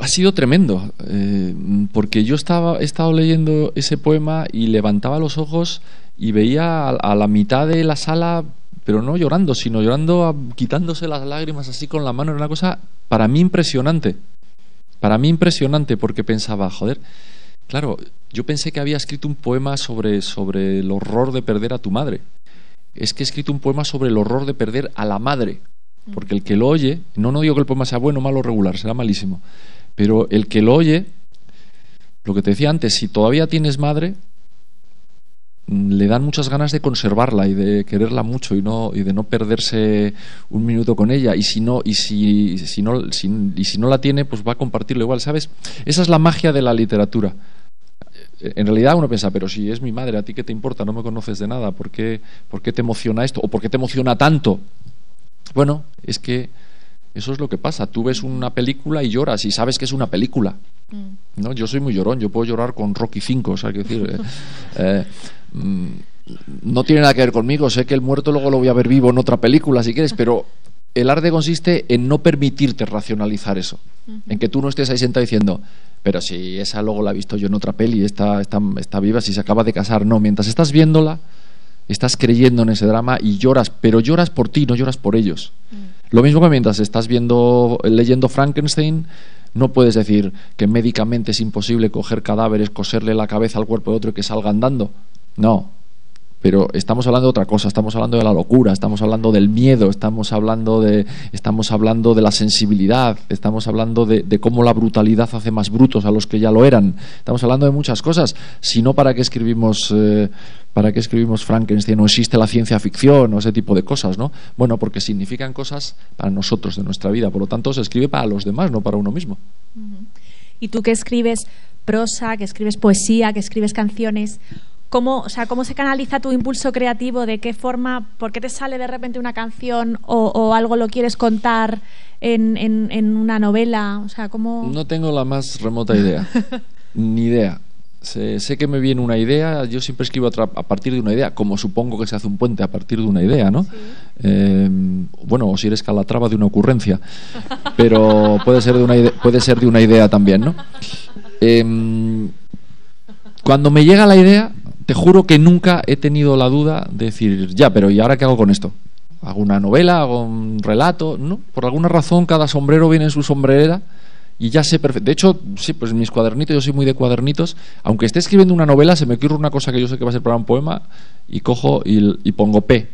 ha sido tremendo, eh, porque yo estaba, he estado leyendo ese poema y levantaba los ojos y veía a, la mitad de la sala, pero no llorando, sino llorando, quitándose las lágrimas así con la mano. Era una cosa para mí impresionante. Para mí impresionante porque pensaba, joder, claro, yo pensé que había escrito un poema sobre, sobre el horror de perder a tu madre. Es que he escrito un poema sobre el horror de perder a la madre. Porque el que lo oye, no, no digo que el poema sea bueno, malo regular, será malísimo. Pero el que lo oye, lo que te decía antes, si todavía tienes madre, mm, le dan muchas ganas de conservarla y de quererla mucho y no y de no perderse un minuto con ella. Y si no y si, si no y si no la tiene pues va a compartirlo igual sabes esa es la magia de la literatura. En realidad uno piensa pero si es mi madre a ti qué te importa no me conoces de nada por qué, por qué te emociona esto o por qué te emociona tanto bueno es que eso es lo que pasa. Tú ves una película y lloras y sabes que es una película. Mm. ¿no? Yo soy muy llorón, yo puedo llorar con Rocky 5, o sea, decir, eh, <laughs> eh, mm, no tiene nada que ver conmigo. Sé que el muerto luego lo voy a ver vivo en otra película, si quieres, pero el arte consiste en no permitirte racionalizar eso. En que tú no estés ahí sentado diciendo, pero si esa luego la he visto yo en otra peli, está, está, está viva, si se acaba de casar. No, mientras estás viéndola, estás creyendo en ese drama y lloras, pero lloras por ti, no lloras por ellos. Mm. Lo mismo que mientras estás viendo, leyendo Frankenstein, no puedes decir que médicamente es imposible coger cadáveres, coserle la cabeza al cuerpo de otro y que salga andando. No, pero estamos hablando de otra cosa, estamos hablando de la locura, estamos hablando del miedo, estamos hablando de, estamos hablando de la sensibilidad, estamos hablando de, cómo la brutalidad hace más brutos a los que ya lo eran, estamos hablando de muchas cosas. Si no, ¿para qué escribimos, eh, para qué escribimos Frankenstein? ¿No existe la ciencia ficción o ese tipo de cosas? ¿no? Bueno, porque significan cosas para nosotros de nuestra vida, por lo tanto se escribe para los demás, no para uno mismo. ¿Y tú que escribes prosa, que escribes poesía, que escribes canciones? ¿Cómo, o sea, ¿Cómo se canaliza tu impulso creativo? ¿De qué forma? ¿Por qué te sale de repente una canción o, algo lo quieres contar en, en, una novela? O sea, ¿cómo... No tengo la más remota idea. <laughs> Ni idea. Sé, que me viene una idea, yo siempre escribo a, partir de una idea, como supongo que se hace un puente a partir de una idea, ¿no? Eh, bueno, o si eres calatrava de una ocurrencia, pero puede ser de una, idea, puede ser de una idea también, ¿no? Em, cuando me llega la idea, te juro que nunca he tenido la duda de decir, ya, pero ¿y ahora qué hago con esto? ¿Hago una novela? ¿Hago un relato? No, por alguna razón cada sombrero viene en su sombrerera y ya sé perfecto. De hecho, sí, pues mis cuadernitos, yo soy muy de cuadernitos. Aunque esté escribiendo una novela, se me ocurre una cosa que yo sé que va a ser para un poema y cojo y, pongo P.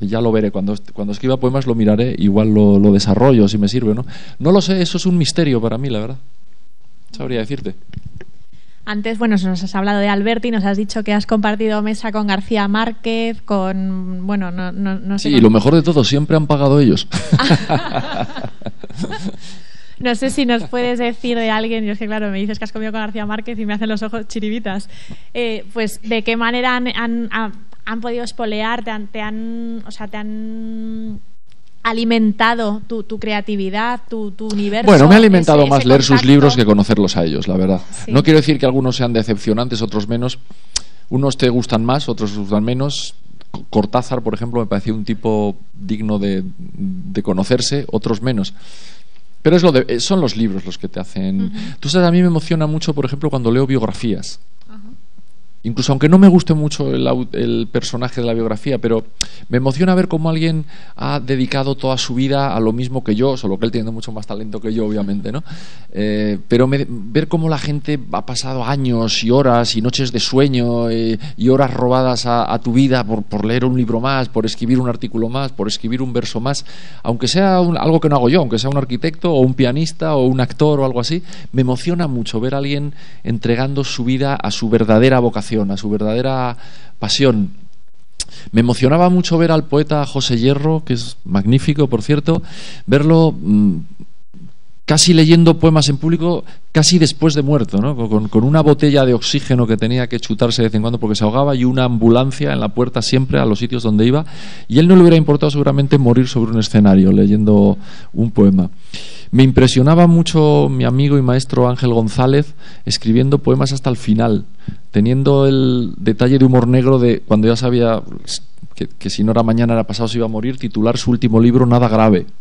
Y ya lo veré. Cuando, cuando escriba poemas lo miraré, igual lo, lo desarrollo si me sirve, ¿no? No lo sé, eso es un misterio para mí, la verdad. Sabría decirte. Antes, bueno, nos has hablado de Alberti, nos has dicho que has compartido mesa con García Márquez, con, bueno, no, no, sé. Sí, y lo mejor de todo, siempre han pagado ellos. <laughs> <laughs> no sé si nos puedes decir de alguien, yo es que claro, me dices que has comido con García Márquez y me hacen los ojos chiribitas, eh, pues de qué manera han, han, podido espolear, te han, te han, o sea, te han alimentado tu, creatividad, tu, universo. Bueno, me ha alimentado más leer sus libros que conocerlos a ellos, la verdad. No quiero decir que algunos sean decepcionantes, otros menos. Unos te gustan más, otros te gustan menos. Cortázar, por ejemplo, me pareció un tipo digno de, conocerse, otros menos. Pero es lo de, son los libros los que te hacen. Tú sabes, a mí me emociona mucho, por ejemplo, cuando leo biografías incluso aunque no me guste mucho el, personaje de la biografía, pero me emociona ver cómo alguien ha dedicado toda su vida a lo mismo que yo, solo que él tiene mucho más talento que yo, obviamente, ¿no? Eh, pero ver cómo la gente ha pasado años y horas y noches de sueño eh, y horas robadas a, tu vida por, leer un libro más, por escribir un artículo más, por escribir un verso más, aunque sea algo que no hago yo, aunque sea un arquitecto o un pianista o un actor o algo así, me emociona mucho ver a alguien entregando su vida a su verdadera vocación a su verdadera pasión. Me emocionaba mucho ver al poeta José Hierro, que es magnífico, por cierto, verlo mm, casi leyendo poemas en público, casi después de muerto, ¿no? con, con, una botella de oxígeno que tenía que chutarse de vez en cuando porque se ahogaba y una ambulancia en la puerta siempre a los sitios donde iba. Y él no le hubiera importado seguramente morir sobre un escenario leyendo un poema. Me impresionaba mucho mi amigo y maestro Ángel González escribiendo poemas hasta el final, teniendo el detalle de humor negro de cuando ya sabía que, si no era mañana era pasado se iba a morir, titular su último libro Nada grave. <laughs>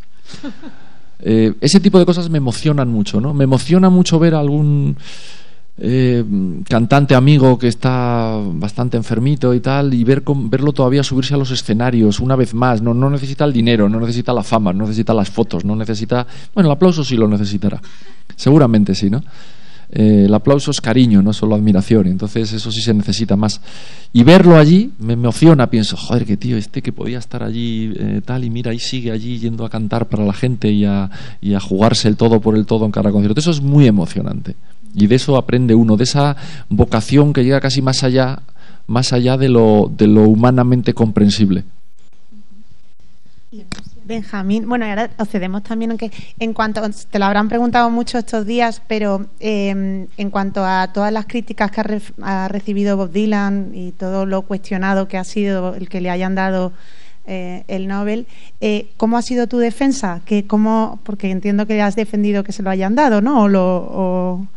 Eh, ese tipo de cosas me emocionan mucho, ¿no? Me emociona mucho ver algún eh, cantante amigo que está bastante enfermito y tal, y ver verlo todavía subirse a los escenarios una vez más. No, no necesita el dinero, no necesita la fama, no necesita las fotos, no necesita. Bueno, el aplauso sí lo necesitará. Seguramente sí, ¿no? Eh, el aplauso es cariño, no solo admiración. Entonces eso sí se necesita más. Y verlo allí me emociona, pienso, joder, que tío, este que podía estar allí eh, tal y mira, y sigue allí yendo a cantar para la gente y a, y a jugarse el todo por el todo en cada concierto. Eso es muy emocionante. Y de eso aprende uno, de esa vocación que llega casi más allá, más allá de lo, de lo humanamente comprensible. Benjamín, bueno, ahora os cedemos también en que en cuanto te lo habrán preguntado mucho estos días, pero em, en cuanto a todas las críticas que ha, recibido Bob Dylan y todo lo cuestionado que ha sido el que le hayan dado eh, el Nobel, eh, ¿cómo ha sido tu defensa? Que cómo, porque entiendo que has defendido que se lo hayan dado, ¿no? O lo,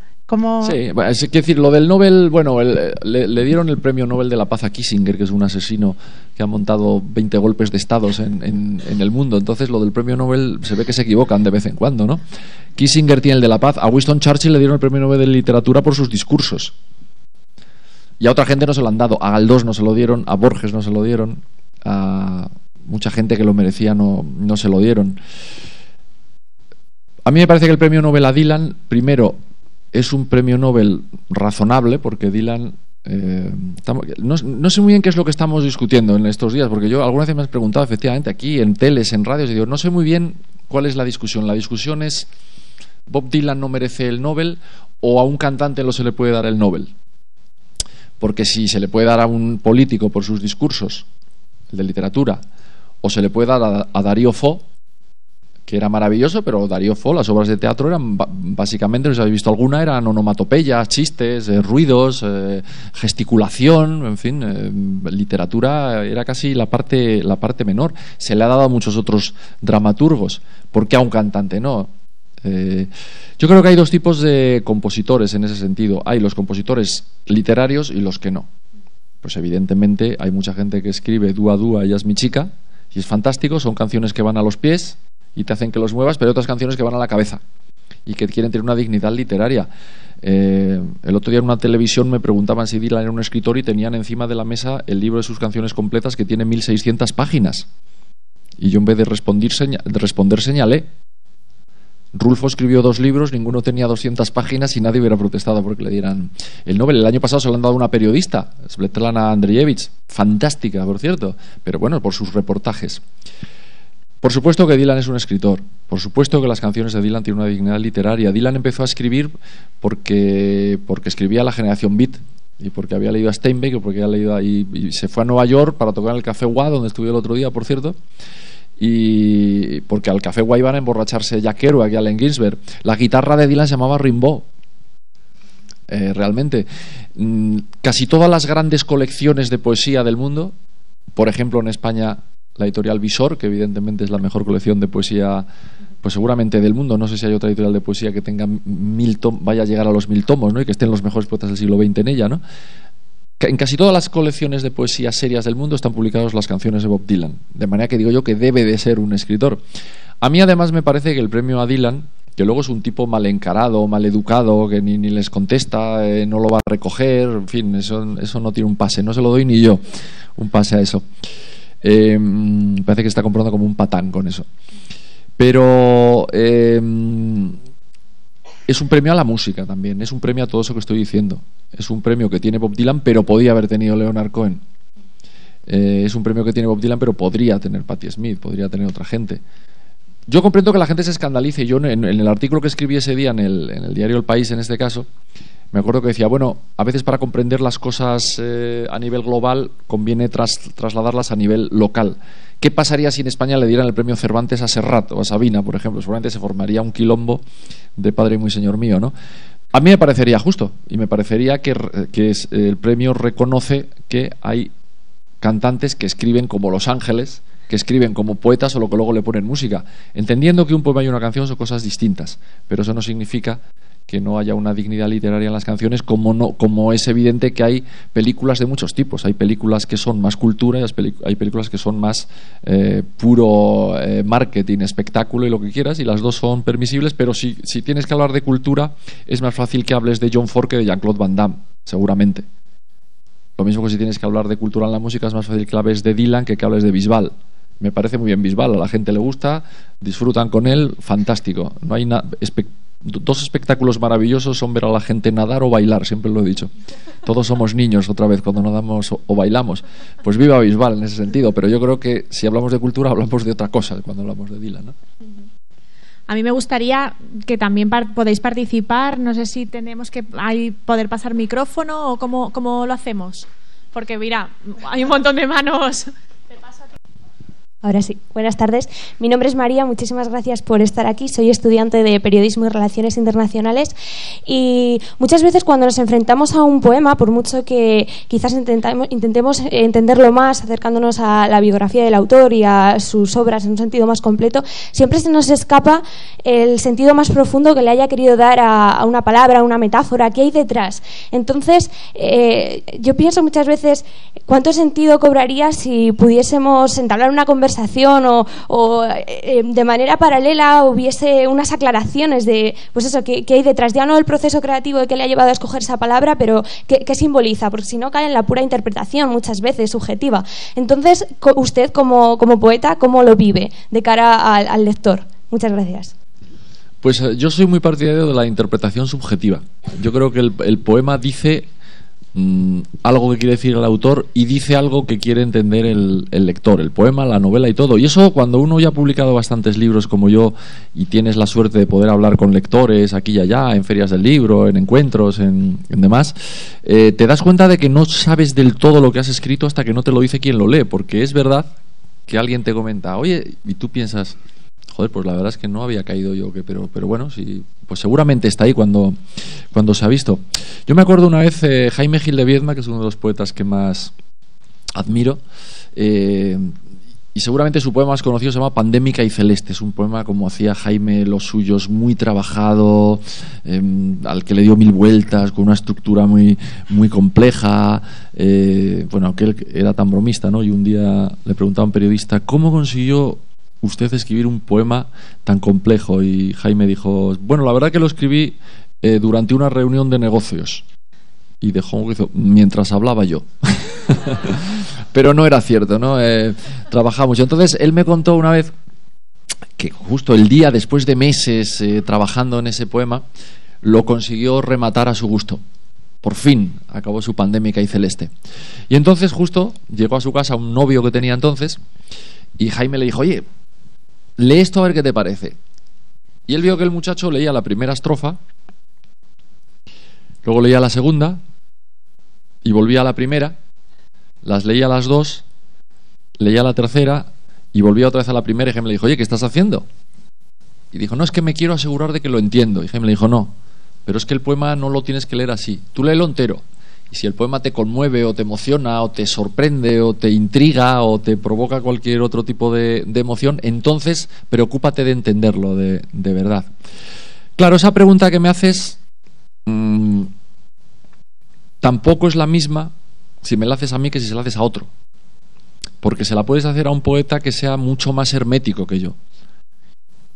Sí, es decir, lo del Nobel, bueno, le, dieron el premio Nobel de la Paz a Kissinger, que es un asesino que ha montado 20 golpes de estados en, el mundo. Entonces, lo del premio Nobel se ve que se equivocan de vez en cuando, ¿no? Kissinger tiene el de la paz. A Winston Churchill le dieron el premio Nobel de literatura por sus discursos. Y a otra gente no se lo han dado. A Galdós no se lo dieron, a Borges no se lo dieron, a mucha gente que lo merecía no, no se lo dieron. A mí me parece que el premio Nobel a Dylan, primero, es un premio Nobel razonable porque Dylan eh, no, sé muy bien qué es lo que estamos discutiendo en estos días, porque yo alguna vez me has preguntado efectivamente aquí en teles, en radios, y digo, no sé muy bien cuál es la discusión. La discusión es, ¿Bob Dylan no merece el Nobel o a un cantante no se le puede dar el Nobel? Porque si se le puede dar a un político por sus discursos, el de literatura, o se le puede dar a, a Darío Fo, que era maravilloso, pero Darío Fo, las obras de teatro eran básicamente, no sé si habéis visto alguna, eran onomatopeyas, chistes, eh, ruidos, eh, gesticulación, en fin, eh, literatura era casi la parte, la parte menor. Se le ha dado a muchos otros dramaturgos, ¿por qué a un cantante no? yo creo que hay dos tipos de compositores en ese sentido. Hay los compositores literarios y los que no. Pues evidentemente hay mucha gente que escribe Dúa Dúa, ella es mi chica, y es fantástico, son canciones que van a los pies, y te hacen que los muevas, pero otras canciones que van a la cabeza y que quieren tener una dignidad literaria. Eh, el otro día en una televisión me preguntaban si Dylan era un escritor y tenían encima de la mesa el libro de sus canciones completas que tiene 1600 páginas. Y yo en vez de responder, de responder señalé. Rulfo escribió dos libros, ninguno tenía 200 páginas y nadie hubiera protestado porque le dieran el Nobel. El año pasado se lo han dado a una periodista, Svetlana Andreyevich, fantástica, por cierto, pero bueno, por sus reportajes. Por supuesto que Dylan es un escritor, por supuesto que las canciones de Dylan tienen una dignidad literaria. Dylan empezó a escribir porque, porque escribía la generación beat y porque había leído a Steinbeck y porque había leído y, se fue a Nueva York para tocar en el Café Wa, donde estuve el otro día, por cierto. Y porque al Café Wa iban a emborracharse Jack Kerouac y Allen Ginsberg. La guitarra de Dylan se llamaba Rimbaud. Eh, realmente, mm, casi todas las grandes colecciones de poesía del mundo, por ejemplo en España la editorial Visor, que evidentemente es la mejor colección de poesía, pues seguramente del mundo. No sé si hay otra editorial de poesía que tenga mil vaya a llegar a los mil tomos, ¿no? Y que estén los mejores poetas del siglo XX en ella, ¿no? En casi todas las colecciones de poesía serias del mundo están publicadas las canciones de Bob Dylan, de manera que digo yo que debe de ser un escritor. A mí además me parece que el premio a Dylan, que luego es un tipo mal encarado, mal educado, que ni, les contesta, eh, no lo va a recoger, en fin, eso no tiene un pase, no se lo doy ni yo un pase a eso. Eh, parece que está comprando como un patán con eso. Pero eh, es un premio a la música también, es un premio a todo eso que estoy diciendo. Es un premio que tiene Bob Dylan, pero podía haber tenido Leonard Cohen. Eh, es un premio que tiene Bob Dylan, pero podría tener Patti Smith, podría tener otra gente. Yo comprendo que la gente se escandalice. Yo en, el artículo que escribí ese día en el diario El País, en este caso, me acuerdo que decía, bueno, a veces para comprender las cosas eh, a nivel global conviene trasladarlas a nivel local. ¿Qué pasaría si en España le dieran el premio Cervantes a Serrat o a Sabina, por ejemplo? Seguramente se formaría un quilombo de padre muy señor mío, ¿no? A mí me parecería justo y me parecería que, que es, el premio reconoce que hay cantantes que escriben como Los Ángeles, que escriben como poetas o lo que luego le ponen música, entendiendo que un poema y una canción son cosas distintas, pero eso no significa que no haya una dignidad literaria en las canciones, como, no, como es evidente que hay películas de muchos tipos. Hay películas que son más cultura y hay películas que son más eh, puro eh, marketing, espectáculo y lo que quieras, y las dos son permisibles, pero si, si tienes que hablar de cultura, es más fácil que hables de John Ford que de Jean-Claude Van Damme, seguramente. Lo mismo que si tienes que hablar de cultura en la música, es más fácil que hables de Dylan que que hables de Bisbal. Me parece muy bien Bisbal, a la gente le gusta, disfrutan con él, fantástico. No hay dos espectáculos maravillosos son ver a la gente nadar o bailar, siempre lo he dicho. Todos somos niños otra vez cuando nadamos o, bailamos. Pues viva Bisbal en ese sentido, pero yo creo que si hablamos de cultura <laughs> hablamos de otra cosa cuando hablamos de Dylan. ¿no? A mí me gustaría que también podéis participar. No sé si tenemos que poder pasar micrófono o cómo, cómo lo hacemos. Porque mira, hay un montón de manos. Ahora sí, buenas tardes. Mi nombre es María, muchísimas gracias por estar aquí. Soy estudiante de Periodismo y Relaciones Internacionales y muchas veces cuando nos enfrentamos a un poema, por mucho que quizás intentemos entenderlo más acercándonos a la biografía del autor y a sus obras en un sentido más completo, siempre se nos escapa el sentido más profundo que le haya querido dar a, una palabra, a una metáfora, qué hay detrás. Entonces, eh, yo pienso muchas veces cuánto sentido cobraría si pudiésemos entablar una conversación o, eh, de manera paralela hubiese unas aclaraciones de, pues eso, que, hay detrás, ya no el proceso creativo que le ha llevado a escoger esa palabra, pero qué, simboliza, porque si no cae en la pura interpretación muchas veces subjetiva. Entonces, usted como, como poeta, ¿cómo lo vive de cara al, lector? Muchas gracias. Pues eh, yo soy muy partidario de la interpretación subjetiva. Yo creo que el poema dice Mm, algo que quiere decir el autor y dice algo que quiere entender el, lector, el poema, la novela y todo. Y eso cuando uno ya ha publicado bastantes libros como yo y tienes la suerte de poder hablar con lectores aquí y allá, en ferias del libro, en encuentros, en, demás, eh, te das cuenta de que no sabes del todo lo que has escrito hasta que no te lo dice quien lo lee, porque es verdad que alguien te comenta, oye, y tú piensas, joder, pues la verdad es que no había caído yo, que, pero, pero bueno, sí, pues seguramente está ahí cuando, cuando se ha visto. Yo me acuerdo una vez, eh, Jaime Gil de Viedma, que es uno de los poetas que más admiro, eh, y seguramente su poema más conocido se llama Pandémica y Celeste. Es un poema como hacía Jaime los suyos, muy trabajado, em, al que le dio mil vueltas, con una estructura muy, muy compleja. Eh, bueno, aunque él era tan bromista, ¿no? Y un día le preguntaba a un periodista, ¿cómo consiguió usted escribir un poema tan complejo? Y Jaime dijo, bueno, la verdad que lo escribí eh, durante una reunión de negocios. Y dejó un juicio mientras hablaba yo. <laughs> Pero no era cierto, ¿no? Eh, trabajamos. Entonces, él me contó una vez que justo el día después de meses eh, trabajando en ese poema, lo consiguió rematar a su gusto. Por fin acabó su pandémica y celeste. Y entonces justo llegó a su casa un novio que tenía entonces y Jaime le dijo, oye, lee esto a ver qué te parece. Y él vio que el muchacho leía la primera estrofa, luego leía la segunda y volvía a la primera, las leía las dos, leía la tercera y volvía otra vez a la primera y Jaime le dijo, oye, ¿qué estás haciendo? Y dijo, no, es que me quiero asegurar de que lo entiendo. Y Jaime le dijo, no, pero es que el poema no lo tienes que leer así, tú léelo entero. Y si el poema te conmueve o te emociona o te sorprende o te intriga o te provoca cualquier otro tipo de, emoción, entonces preocúpate de entenderlo de, verdad. Claro, esa pregunta que me haces mm, tampoco es la misma si me la haces a mí que si se la haces a otro. Porque se la puedes hacer a un poeta que sea mucho más hermético que yo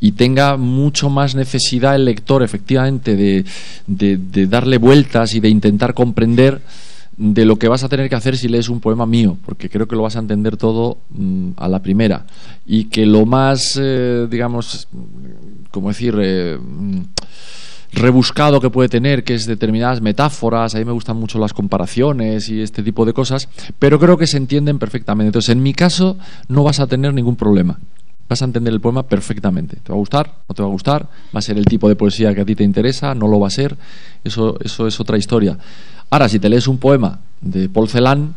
y tenga mucho más necesidad el lector, efectivamente, de, darle vueltas y de intentar comprender de lo que vas a tener que hacer si lees un poema mío, porque creo que lo vas a entender todo mm, a la primera. Y que lo más, eh, digamos, como decir, eh, mm, rebuscado que puede tener, que es determinadas metáforas, a mí me gustan mucho las comparaciones y este tipo de cosas, pero creo que se entienden perfectamente. Entonces, en mi caso, no vas a tener ningún problema vas a entender el poema perfectamente. ¿Te va a gustar? ¿No te va a gustar? ¿Va a ser el tipo de poesía que a ti te interesa? ¿No lo va a ser? Eso, eso es otra historia. Ahora, si te lees un poema de Paul Celan,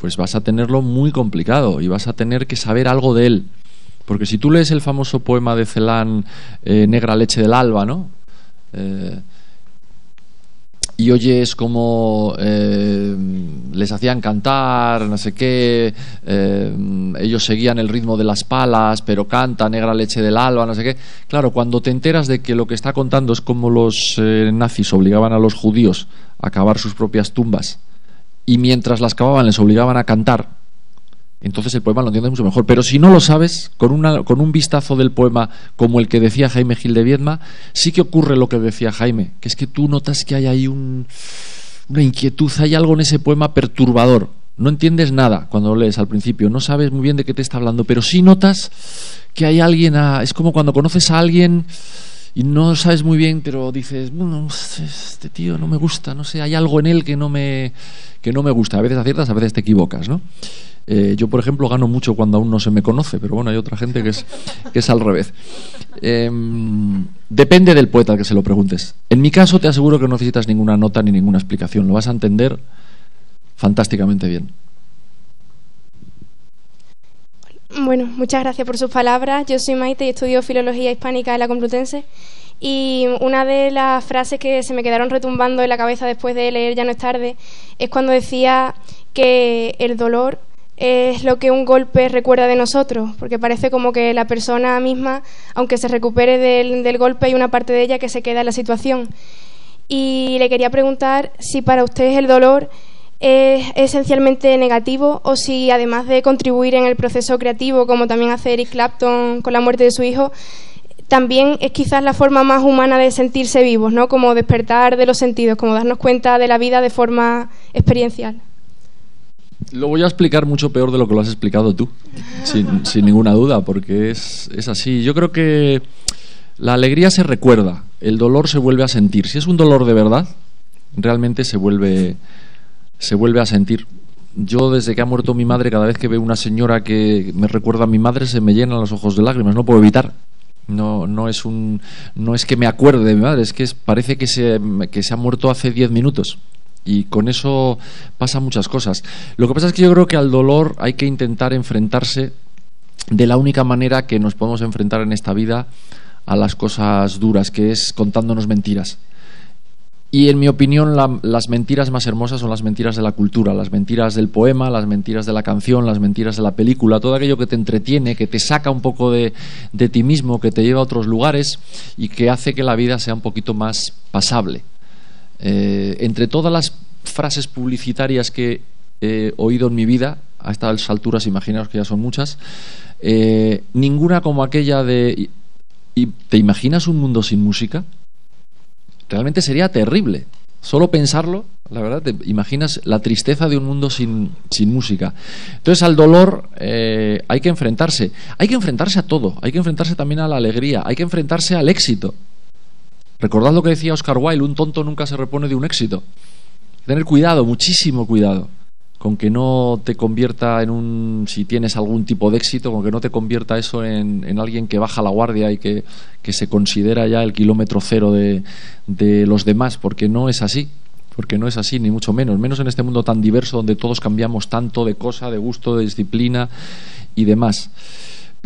pues vas a tenerlo muy complicado y vas a tener que saber algo de él. Porque si tú lees el famoso poema de Celan, eh, Negra leche del alba, ¿no? Eh, y oyes cómo eh, les hacían cantar, no sé qué, eh, ellos seguían el ritmo de las palas, pero canta negra leche del alba, no sé qué. Claro, cuando te enteras de que lo que está contando es cómo los eh, nazis obligaban a los judíos a cavar sus propias tumbas y mientras las cavaban les obligaban a cantar, entonces el poema lo entiendes mucho mejor. Pero si no lo sabes, con, una, con un vistazo del poema como el que decía Jaime Gil de Viedma, sí que ocurre lo que decía Jaime, que es que tú notas que hay ahí un, una inquietud, hay algo en ese poema perturbador. No entiendes nada cuando lo lees al principio, no sabes muy bien de qué te está hablando, pero sí notas que hay alguien, es como cuando conoces a alguien y no sabes muy bien, pero dices, este tío no me gusta, no sé, hay algo en él que no me, que no me gusta. A veces aciertas, a veces te equivocas, ¿no? Eh, yo, por ejemplo, gano mucho cuando aún no se me conoce, pero bueno, hay otra gente que es, que es al revés. Em, depende del poeta al que se lo preguntes. En mi caso, te aseguro que no necesitas ninguna nota ni ninguna explicación. Lo vas a entender fantásticamente bien. Bueno, muchas gracias por sus palabras. Yo soy Maite y estudio Filología Hispánica en la Complutense. Y una de las frases que se me quedaron retumbando en la cabeza después de leer Ya no es tarde es cuando decía que el dolor es lo que un golpe recuerda de nosotros, porque parece como que la persona misma, aunque se recupere del, golpe, hay una parte de ella que se queda en la situación. Y le quería preguntar si para ustedes el dolor es esencialmente negativo o si además de contribuir en el proceso creativo, como también hace Eric Clapton con la muerte de su hijo, también es quizás la forma más humana de sentirse vivos, ¿no? Como despertar de los sentidos, como darnos cuenta de la vida de forma experiencial. Lo voy a explicar mucho peor de lo que lo has explicado tú, sin, ninguna duda, porque es, es, así. Yo creo que la alegría se recuerda, el dolor se vuelve a sentir. Si es un dolor de verdad, realmente se vuelve, se vuelve a sentir. Yo desde que ha muerto mi madre, cada vez que veo una señora que me recuerda a mi madre, se me llenan los ojos de lágrimas, no puedo evitar. No, no, es, un, no es que me acuerde de mi madre, es que parece que se, que se ha muerto hace diez minutos y con eso pasan muchas cosas. Lo que pasa es que yo creo que al dolor hay que intentar enfrentarse de la única manera que nos podemos enfrentar en esta vida a las cosas duras, que es contándonos mentiras. Y en mi opinión, las mentiras más hermosas son las mentiras de la cultura, las mentiras del poema, las mentiras de la canción, las mentiras de la película, todo aquello que te entretiene, que te saca un poco de, de ti mismo, que te lleva a otros lugares y que hace que la vida sea un poquito más pasable. Eh, entre todas las frases publicitarias que he oído en mi vida, a estas alturas imaginaos que ya son muchas, eh, ninguna como aquella de ¿y ¿te imaginas un mundo sin música? Realmente sería terrible. Solo pensarlo, la verdad, te imaginas la tristeza de un mundo sin, música. Entonces al dolor eh, hay que enfrentarse. Hay que enfrentarse a todo. Hay que enfrentarse también a la alegría. Hay que enfrentarse al éxito. Recordad lo que decía Oscar Wilde, un tonto nunca se repone de un éxito. Tener cuidado, muchísimo cuidado, con que no te convierta en un, si tienes algún tipo de éxito, con que no te convierta eso en, alguien que baja la guardia y que, se considera ya el kilómetro cero de, de los demás, porque no es así porque no es así, ni mucho menos, menos en este mundo tan diverso donde todos cambiamos tanto de cosa, de gusto, de disciplina y demás.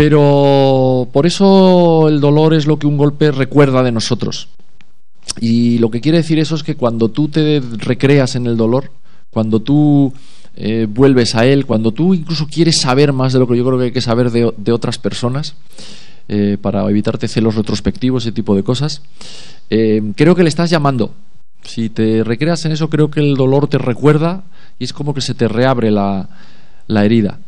Pero por eso el dolor es lo que un golpe recuerda de nosotros. Y lo que quiere decir eso es que cuando tú te recreas en el dolor, cuando tú eh, vuelves a él, cuando tú incluso quieres saber más de lo que yo creo que hay que saber de, otras personas, eh, para evitarte celos retrospectivos, ese tipo de cosas, eh, creo que le estás llamando. Si te recreas en eso, creo que el dolor te recuerda y es como que se te reabre la herida.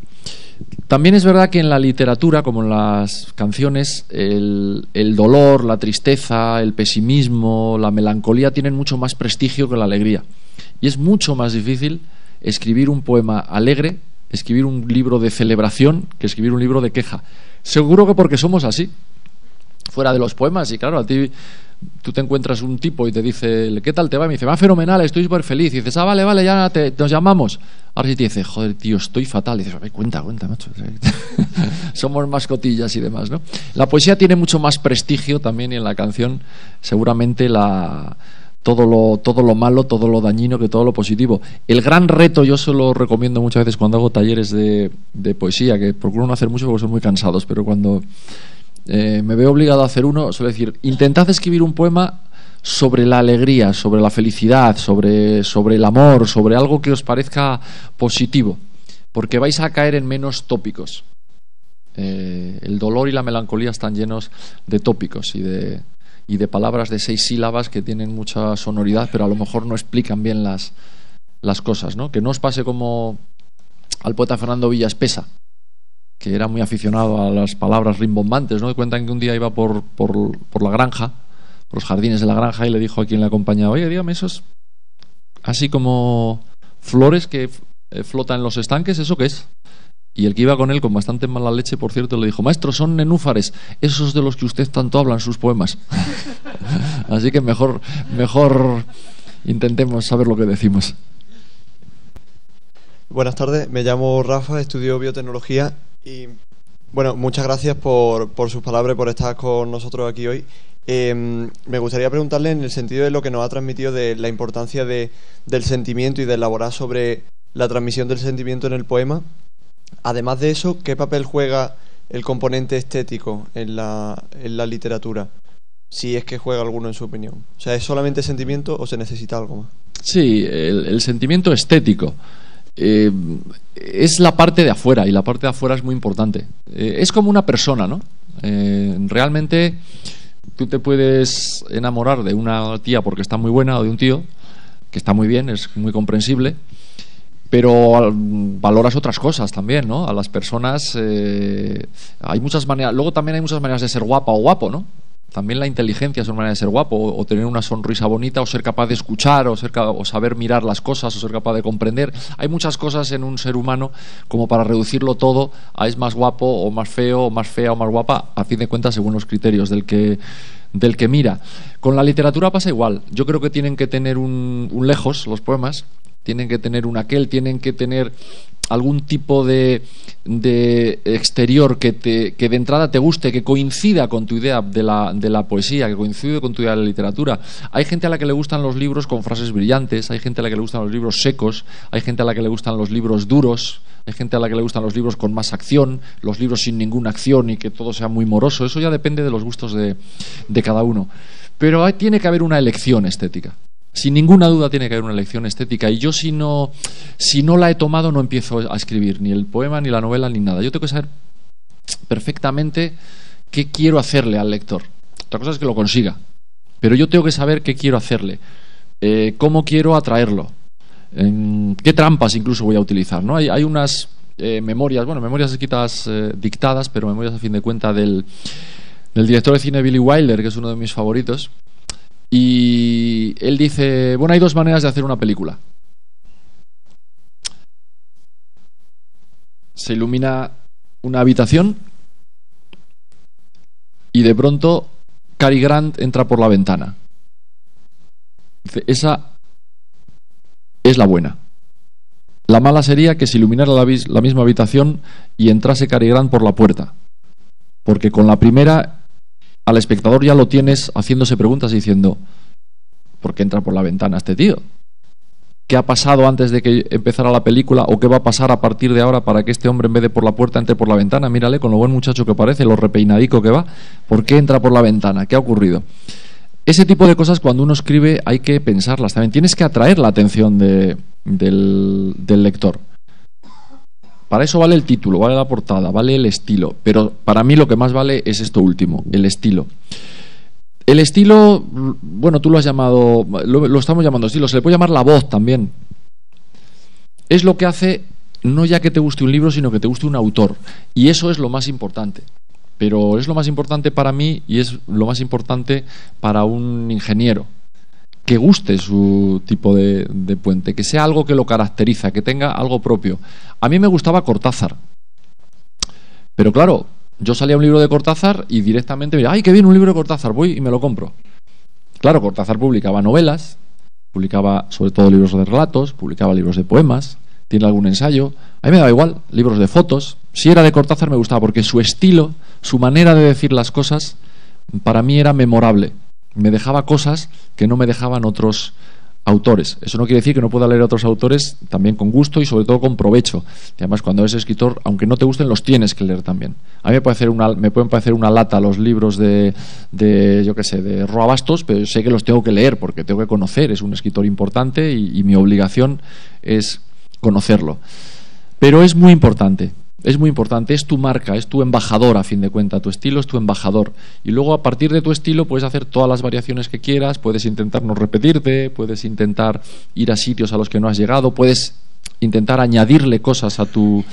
También es verdad que en la literatura, como en las canciones, el, dolor, la tristeza, el pesimismo, la melancolía tienen mucho más prestigio que la alegría. Y es mucho más difícil escribir un poema alegre, escribir un libro de celebración, que escribir un libro de queja. Seguro que porque somos así. Fuera de los poemas, y claro, a ti tú te encuentras un tipo y te dice, ¿qué tal te va? Y me dice, va fenomenal, estoy súper feliz. Y dices, ah, vale, vale, ya te, nos llamamos. Ahora sí te dice, joder, tío, estoy fatal. Y dices, cuenta, cuenta, macho. <laughs> Somos mascotillas y demás, ¿no? La poesía tiene mucho más prestigio también y en la canción seguramente la todo lo, todo lo malo, todo lo dañino que todo lo positivo. El gran reto, yo se lo recomiendo muchas veces cuando hago talleres de, de poesía, que procuro no hacer mucho porque son muy cansados, pero cuando eh, me veo obligado a hacer uno, suele decir, intentad escribir un poema sobre la alegría, sobre la felicidad, sobre, sobre el amor, sobre algo que os parezca positivo, porque vais a caer en menos tópicos. Eh, el dolor y la melancolía están llenos de tópicos y de, y de palabras de seis sílabas que tienen mucha sonoridad, pero a lo mejor no explican bien las, las cosas, ¿no? Que no os pase como al poeta Fernando Villaspesa, que era muy aficionado a las palabras rimbombantes, ¿no? Y cuentan que un día iba por, por, por la granja, por los jardines de la granja, y le dijo a quien le acompañaba, oye, dígame, esos así como flores que eh, flotan en los estanques, ¿eso qué es? Y el que iba con él, con bastante mala leche, por cierto, le dijo, maestro, son nenúfares, esos de los que usted tanto habla en sus poemas. <laughs> Así que mejor, mejor intentemos saber lo que decimos. Buenas tardes, me llamo Rafa, estudio biotecnología y bueno, muchas gracias por, por sus palabras por estar con nosotros aquí hoy. Eh, me gustaría preguntarle en el sentido de lo que nos ha transmitido de la importancia de, del sentimiento y de elaborar sobre la transmisión del sentimiento en el poema Además de eso, ¿qué papel juega el componente estético en la, en la literatura? Si es que juega alguno en su opinión. O sea, ¿es solamente sentimiento o se necesita algo más? Sí, el, sentimiento estético. Eh, es la parte de afuera y la parte de afuera es muy importante. Eh, es como una persona, ¿no? Eh, realmente tú te puedes enamorar de una tía porque está muy buena o de un tío que está muy bien, es muy comprensible, pero valoras otras cosas también, ¿no? A las personas hay muchas maneras, luego también hay muchas maneras de ser guapa o guapo, ¿no? También la inteligencia es una manera de ser guapo, o, tener una sonrisa bonita, o ser capaz de escuchar, o, ser, o saber mirar las cosas, o ser capaz de comprender. Hay muchas cosas en un ser humano como para reducirlo todo a es más guapo, o más feo, o más fea, o más guapa, a fin de cuentas según los criterios del que, del que mira. Con la literatura pasa igual. Yo creo que tienen que tener un, un lejos los poemas, tienen que tener un aquel, tienen que tener algún tipo de, de exterior que, te, que de entrada te guste, que coincida con tu idea de la, de la poesía, que coincida con tu idea de la literatura. Hay gente a la que le gustan los libros con frases brillantes, hay gente a la que le gustan los libros secos, hay gente a la que le gustan los libros duros, hay gente a la que le gustan los libros con más acción, los libros sin ninguna acción y que todo sea muy moroso. Eso ya depende de los gustos de, de cada uno. Pero tiene que haber una elección estética. Sin ninguna duda tiene que haber una elección estética y yo si no, si no la he tomado no empiezo a escribir ni el poema, ni la novela, ni nada. Yo tengo que saber perfectamente qué quiero hacerle al lector. Otra cosa es que lo consiga, pero yo tengo que saber qué quiero hacerle, eh, cómo quiero atraerlo, qué trampas incluso voy a utilizar. ¿no? Hay, hay unas eh, memorias, bueno, memorias escritas eh, dictadas, pero memorias a fin de cuenta del, del director de cine Billy Wilder, que es uno de mis favoritos, y él dice, bueno, hay dos maneras de hacer una película. Se ilumina una habitación y de pronto Cary Grant entra por la ventana. Dice, esa es la buena. La mala sería que se iluminara la, la misma habitación y entrase Cary Grant por la puerta. Porque con la primera al espectador ya lo tienes haciéndose preguntas y diciendo, ¿por qué entra por la ventana este tío? ¿Qué ha pasado antes de que empezara la película o qué va a pasar a partir de ahora para que este hombre en vez de por la puerta entre por la ventana? Mírale con lo buen muchacho que parece, lo repeinadico que va. ¿Por qué entra por la ventana? ¿Qué ha ocurrido? Ese tipo de cosas cuando uno escribe hay que pensarlas también. Tienes que atraer la atención del, del lector. Para eso vale el título, vale la portada, vale el estilo, pero para mí lo que más vale es esto último, el estilo. El estilo, bueno, tú lo has llamado, lo, estamos llamando estilo, se le puede llamar la voz también. Es lo que hace no ya que te guste un libro, sino que te guste un autor. Y eso es lo más importante. Pero es lo más importante para mí y es lo más importante para un ingeniero que guste su tipo de, puente, que sea algo que lo caracteriza, que tenga algo propio. A mí me gustaba Cortázar, pero claro, yo salía un libro de Cortázar y directamente me ay, qué bien un libro de Cortázar, voy y me lo compro. Claro, Cortázar publicaba novelas, publicaba sobre todo libros de relatos, publicaba libros de poemas, tiene algún ensayo. A mí me daba igual, libros de fotos. Si era de Cortázar me gustaba porque su estilo, su manera de decir las cosas, para mí era memorable me dejaba cosas que no me dejaban otros autores. Eso no quiere decir que no pueda leer a otros autores también con gusto y sobre todo con provecho. Y además, cuando eres escritor, aunque no te gusten, los tienes que leer también. A mí me, puede hacer una, me pueden parecer una lata los libros de, de yo qué sé, de Roa Bastos, pero sé que los tengo que leer porque tengo que conocer. Es un escritor importante y mi obligación es conocerlo. Pero es muy importante es muy importante, es tu marca, es tu embajador a fin de cuentas, tu estilo es tu embajador. Y luego a partir de tu estilo puedes hacer todas las variaciones que quieras, puedes intentar no repetirte, puedes intentar ir a sitios a los que no has llegado, puedes intentar añadirle cosas a tu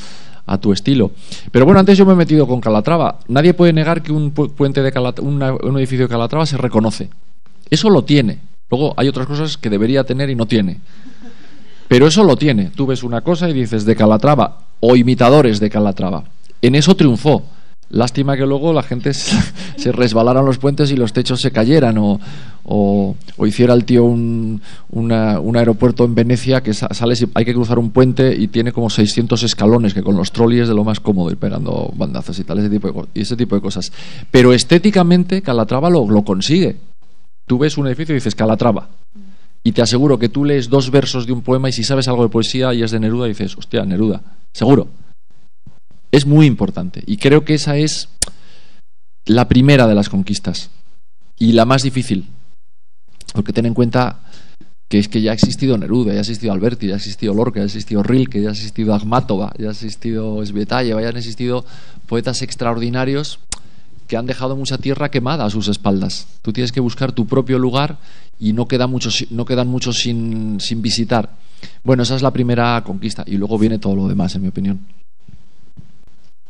a tu estilo. Pero bueno, antes yo me he metido con Calatrava. Nadie puede negar que un puente de un edificio de Calatrava se reconoce. Eso lo tiene. Luego hay otras cosas que debería tener y no tiene. Pero eso lo tiene. Tú ves una cosa y dices de Calatrava o imitadores de Calatrava. En eso triunfó. Lástima que luego la gente se, <laughs> resbalaran los puentes y los techos se cayeran o, hiciera el tío un, aeropuerto en Venecia que sale hay que cruzar un puente y tiene como 600 escalones que con los trolleys es de lo más cómodo ir pegando bandazos y tal ese tipo de, y ese tipo de cosas. Pero estéticamente Calatrava lo, lo consigue. Tú ves un edificio y dices Calatrava y te aseguro que tú lees dos versos de un poema y si sabes algo de poesía y es de Neruda, dices, hostia, Neruda, seguro. Es muy importante. Y creo que esa es la primera de las conquistas y la más difícil. Porque ten en cuenta que es que ya ha existido Neruda, ya ha existido Alberti, ya ha existido Lorca, ya ha existido Rilke, ya ha existido Akhmatova, ya ha existido Svetaeva, ya han existido poetas extraordinarios que han dejado mucha tierra quemada a sus espaldas. Tú tienes que buscar tu propio lugar y no, queda no quedan muchos sin, sin visitar. Bueno, esa es la primera conquista y luego viene todo lo demás, en mi opinión.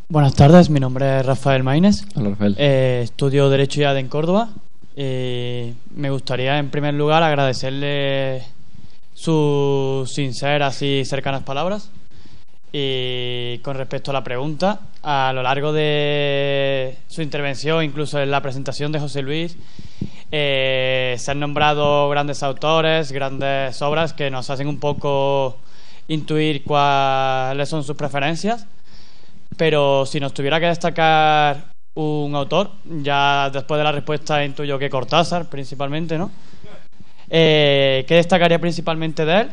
Buenas tardes, mi nombre es Rafael Maínez. Hola, Rafael. Eh, estudio Derecho y ADE en Córdoba. y me gustaría, en primer lugar, agradecerle sus sinceras y cercanas palabras. Y con respecto a la pregunta, a lo largo de su intervención, incluso en la presentación de José Luis, eh, se han nombrado grandes autores, grandes obras que nos hacen un poco intuir cuáles son sus preferencias. Pero si nos tuviera que destacar un autor, ya después de la respuesta intuyo que Cortázar, principalmente, ¿no? Eh, ¿Qué destacaría principalmente de él?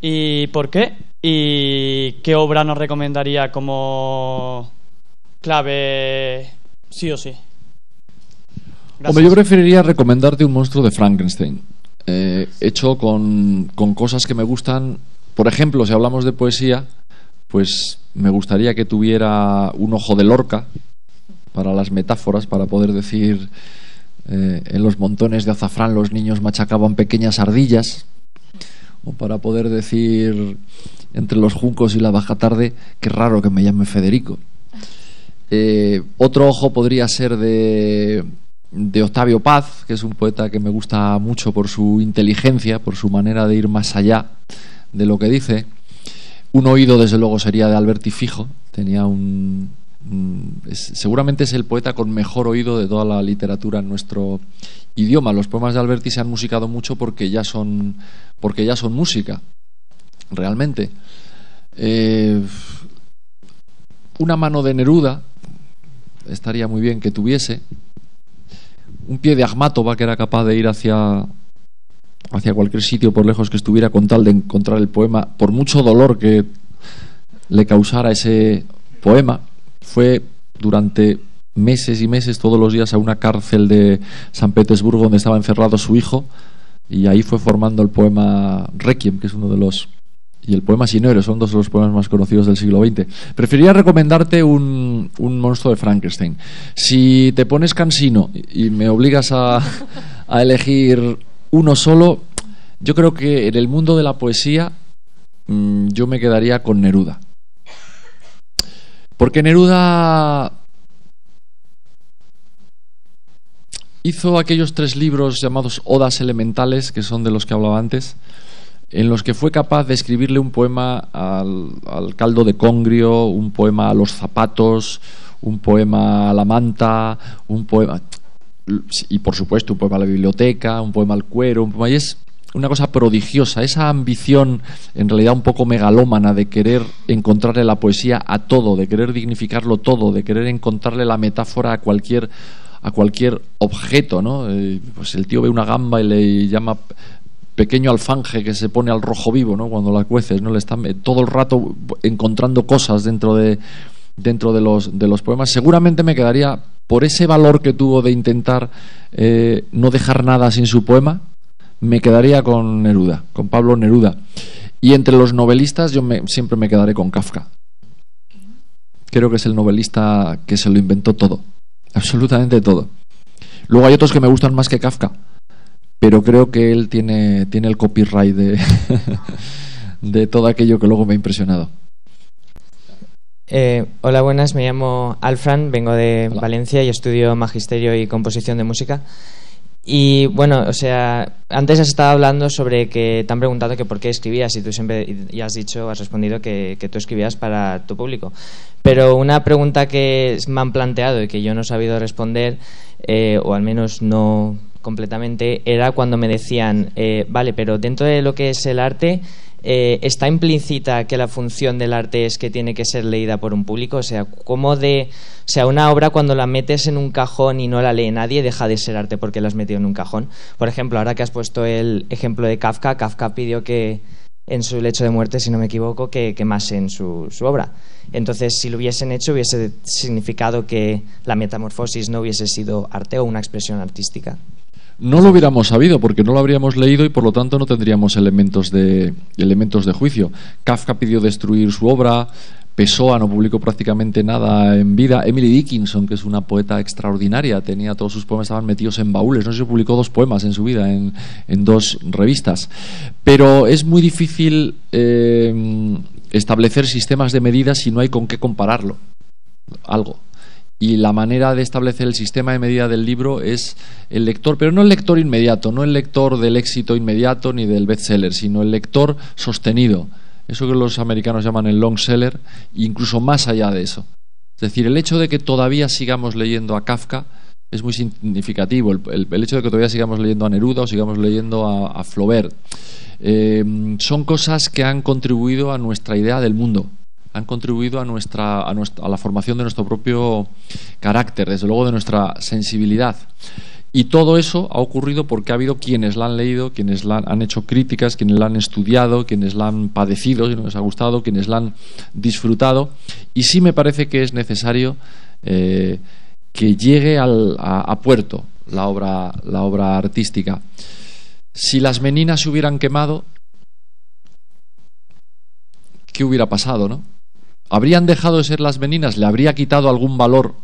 ¿Y por qué? ¿Y qué obra nos recomendaría como clave sí o sí? Hombre, yo preferiría recomendarte un monstruo de Frankenstein, eh, hecho con, con cosas que me gustan. Por ejemplo, si hablamos de poesía, pues me gustaría que tuviera un ojo de Lorca para las metáforas, para poder decir eh, en los montones de azafrán los niños machacaban pequeñas ardillas, o para poder decir entre los juncos y la baja tarde, qué raro que me llame Federico. Eh, otro ojo podría ser de de Octavio Paz, que es un poeta que me gusta mucho por su inteligencia, por su manera de ir más allá de lo que dice. Un oído, desde luego, sería de Alberti Fijo. Tenía un, seguramente es el poeta con mejor oído de toda la literatura en nuestro idioma. Los poemas de Alberti se han musicado mucho porque ya son, porque ya son música, realmente. Eh, una mano de Neruda estaría muy bien que tuviese un pie de Akhmatova que era capaz de ir hacia, hacia cualquier sitio por lejos que estuviera con tal de encontrar el poema, por mucho dolor que le causara ese poema, fue durante meses y meses todos los días a una cárcel de San Petersburgo donde estaba encerrado su hijo y ahí fue formando el poema Requiem, que es uno de los y el poema Sinero son dos de los poemas más conocidos del siglo XX. Preferiría recomendarte un, un monstruo de Frankenstein. Si te pones cansino y me obligas a, a elegir uno solo, yo creo que en el mundo de la poesía mm, yo me quedaría con Neruda. Porque Neruda hizo aquellos tres libros llamados Odas Elementales, que son de los que hablaba antes, en los que fue capaz de escribirle un poema al, caldo de congrio, un poema a los zapatos, un poema a la manta, un poema y por supuesto un poema a la biblioteca, un poema al cuero, un poema y es una cosa prodigiosa, esa ambición en realidad un poco megalómana de querer encontrarle la poesía a todo, de querer dignificarlo todo, de querer encontrarle la metáfora a cualquier a cualquier objeto, ¿no? Eh, pues el tío ve una gamba y le llama pequeño alfanje que se pone al rojo vivo, ¿no? Cuando la cueces, ¿no? Le están eh, todo el rato encontrando cosas dentro de dentro de los de los poemas. Seguramente me quedaría por ese valor que tuvo de intentar eh, no dejar nada sin su poema. Me quedaría con Neruda, con Pablo Neruda. Y entre los novelistas yo siempre me quedaré con Kafka. Creo que es el novelista que se lo inventó todo, absolutamente todo. Luego hay otros que me gustan más que Kafka, pero creo que él tiene, tiene el copyright de, <laughs> de todo aquello que luego me ha impresionado. Eh, hola, buenas, me llamo Alfran, vengo de Valencia y estudio magisterio y composición de música. Y bueno, o sea, antes has estado hablando sobre que te han preguntado que por qué escribías y tú siempre ya has dicho, has respondido que, que tú escribías para tu público. Pero una pregunta que me han planteado y que yo no he sabido responder, eh, o al menos no completamente, era cuando me decían, eh, vale, pero dentro de lo que es el arte, eh, ¿está implícita que la función del arte es que tiene que ser leída por un público? O sea, ¿cómo de... O sea, una obra cuando la metes en un cajón y no la lee nadie deja de ser arte porque la has metido en un cajón. Por ejemplo, ahora que has puesto el ejemplo de Kafka, Kafka pidió que en su lecho de muerte, si no me equivoco, que quemasen su, su obra. Entonces, si lo hubiesen hecho, hubiese significado que la metamorfosis no hubiese sido arte o una expresión artística. No lo hubiéramos sabido porque no lo habríamos leído y por lo tanto no tendríamos elementos de, elementos de juicio. Kafka pidió destruir su obra, Pessoa no publicó prácticamente nada en vida. Emily Dickinson, que es una poeta extraordinaria, tenía todos sus poemas estaban metidos en baúles. No sé si publicó dos poemas en su vida en, dos revistas. Pero es muy difícil eh, establecer sistemas de medidas si no hay con qué compararlo. Algo y la manera de establecer el sistema de medida del libro es el lector, pero no el lector inmediato, no el lector del éxito inmediato ni del bestseller, sino el lector sostenido. Eso que los americanos llaman el long seller, incluso más allá de eso. Es decir, el hecho de que todavía sigamos leyendo a Kafka es muy significativo. El, hecho de que todavía sigamos leyendo a Neruda o sigamos leyendo a, Flaubert. Eh, son cosas que han contribuido a nuestra idea del mundo han contribuido a, nuestra, a, nuestra, a la formación de nuestro propio carácter, desde luego de nuestra sensibilidad. Y todo eso ha ocurrido porque ha habido quienes la han leído, quienes la han hecho críticas, quienes la han estudiado, quienes la han padecido, si les ha gustado, quienes la han disfrutado. Y sí me parece que es necesario eh, que llegue al, a, a, puerto la obra, la obra artística. Si las meninas se hubieran quemado, ¿qué hubiera pasado, no? ¿Habrían dejado de ser las meninas? ¿Le habría quitado algún valor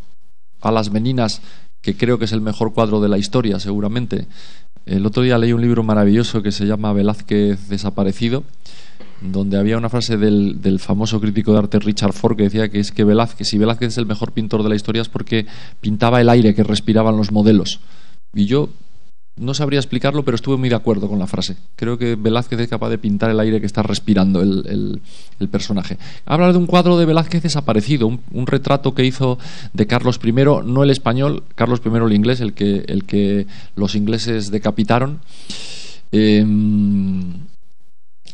a las meninas, que creo que es el mejor cuadro de la historia, seguramente? El otro día leí un libro maravilloso que se llama Velázquez desaparecido, donde había una frase del, del, famoso crítico de arte Richard Ford que decía que es que Velázquez, si Velázquez es el mejor pintor de la historia es porque pintaba el aire que respiraban los modelos. Y yo no sabría explicarlo, pero estuve muy de acuerdo con la frase. Creo que Velázquez es capaz de pintar el aire que está respirando el, personaje. Habla de un cuadro de Velázquez desaparecido, un, retrato que hizo de Carlos I, no el español, Carlos I el inglés, el que, el que los ingleses decapitaron. Em,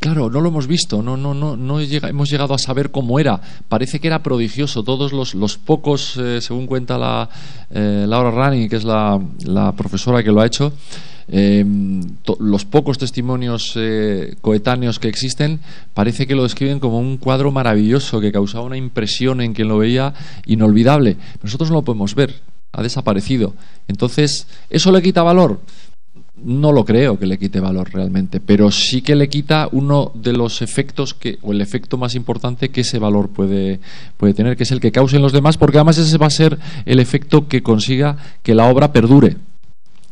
Claro, no lo hemos visto, no, no, no, no hemos llegado a saber cómo era. Parece que era prodigioso. Todos los, los pocos, eh, según cuenta la, eh, Laura Rani, que es la, profesora que lo ha hecho, eh, los pocos testimonios coetáneos que existen, parece que lo describen como un cuadro maravilloso que causaba una impresión en quien lo veía inolvidable. Nosotros no lo podemos ver, ha desaparecido. Entonces, ¿eso le quita valor? No lo creo que le quite valor realmente, pero sí que le quita uno de los efectos que, o el efecto más importante que ese valor puede, puede tener, que es el que causen los demás, porque además ese va a ser el efecto que consiga que la obra perdure.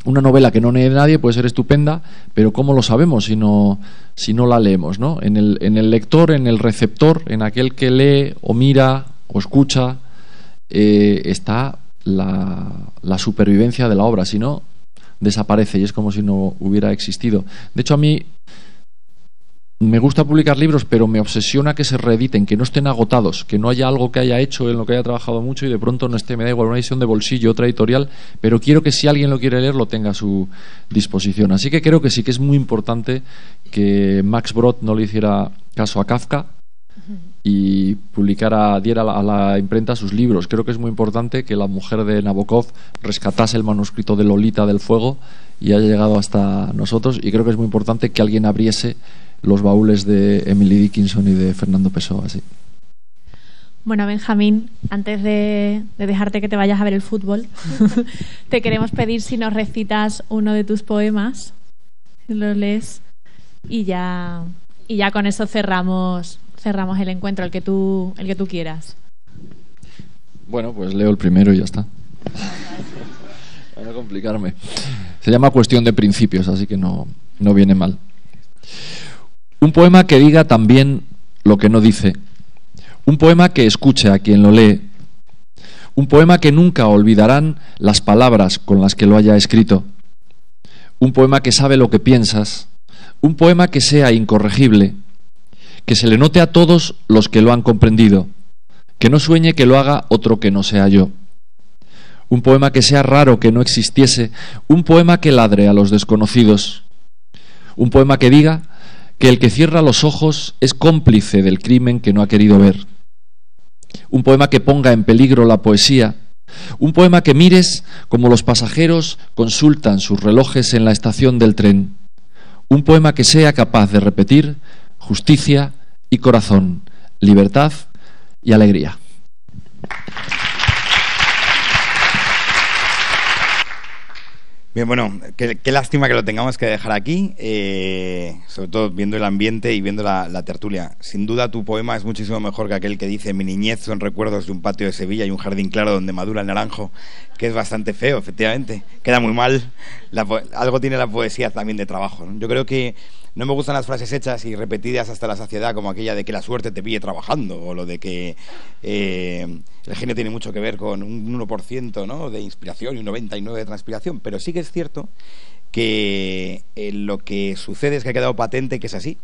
Una novela que no lee nadie puede ser estupenda, pero ¿cómo lo sabemos si no, si no la leemos? ¿no? En, el, en el lector, en el receptor, en aquel que lee o mira o escucha, eh, está la, la supervivencia de la obra. Si no, desaparece y es como si no hubiera existido. De hecho, a mí me gusta publicar libros, pero me obsesiona que se reediten, que no estén agotados, que no haya algo que haya hecho en lo que haya trabajado mucho y de pronto no esté, me da igual, una edición de bolsillo, otra editorial, pero quiero que si alguien lo quiere leer lo tenga a su disposición. Así que creo que sí que es muy importante que Max Brod no le hiciera caso a Kafka y publicara, diera a la, imprenta sus libros. Creo que es muy importante que la mujer de Nabokov rescatase el manuscrito de Lolita del Fuego y haya llegado hasta nosotros. Y creo que es muy importante que alguien abriese los baúles de Emily Dickinson y de Fernando Pessoa. Así. Bueno, Benjamín, antes de, dejarte que te vayas a ver el fútbol, <laughs> te queremos pedir si nos recitas uno de tus poemas, si los lees, y ya, y ya con eso cerramos cerramos el encuentro, el que tú, el que tú quieras. Bueno, pues leo el primero y ya está. Para complicarme. Se llama Cuestión de Principios, así que no, no viene mal. Un poema que diga también lo que no dice. Un poema que escuche a quien lo lee. Un poema que nunca olvidarán las palabras con las que lo haya escrito. Un poema que sabe lo que piensas. Un poema que sea incorregible que se le note a todos los que lo han comprendido, que no sueñe que lo haga otro que no sea yo. Un poema que sea raro que no existiese, un poema que ladre a los desconocidos, un poema que diga que el que cierra los ojos es cómplice del crimen que no ha querido ver, un poema que ponga en peligro la poesía, un poema que mires como los pasajeros consultan sus relojes en la estación del tren, un poema que sea capaz de repetir justicia, y corazón, libertad y alegría. Bien, bueno, qué, lástima que lo tengamos que dejar aquí, eh, sobre todo viendo el ambiente y viendo la, tertulia. Sin duda tu poema es muchísimo mejor que aquel que dice mi niñez son recuerdos de un patio de Sevilla y un jardín claro donde madura el naranjo, que es bastante feo, efectivamente. Queda muy mal. algo tiene la poesía también de trabajo. Yo creo que no me gustan las frases hechas y repetidas hasta la saciedad, como aquella de que la suerte te pille trabajando, o lo de que eh, el genio tiene mucho que ver con un 1% ¿no? de inspiración y un 99% de transpiración. Pero sí que es cierto que eh, lo que sucede es que ha quedado patente que es así,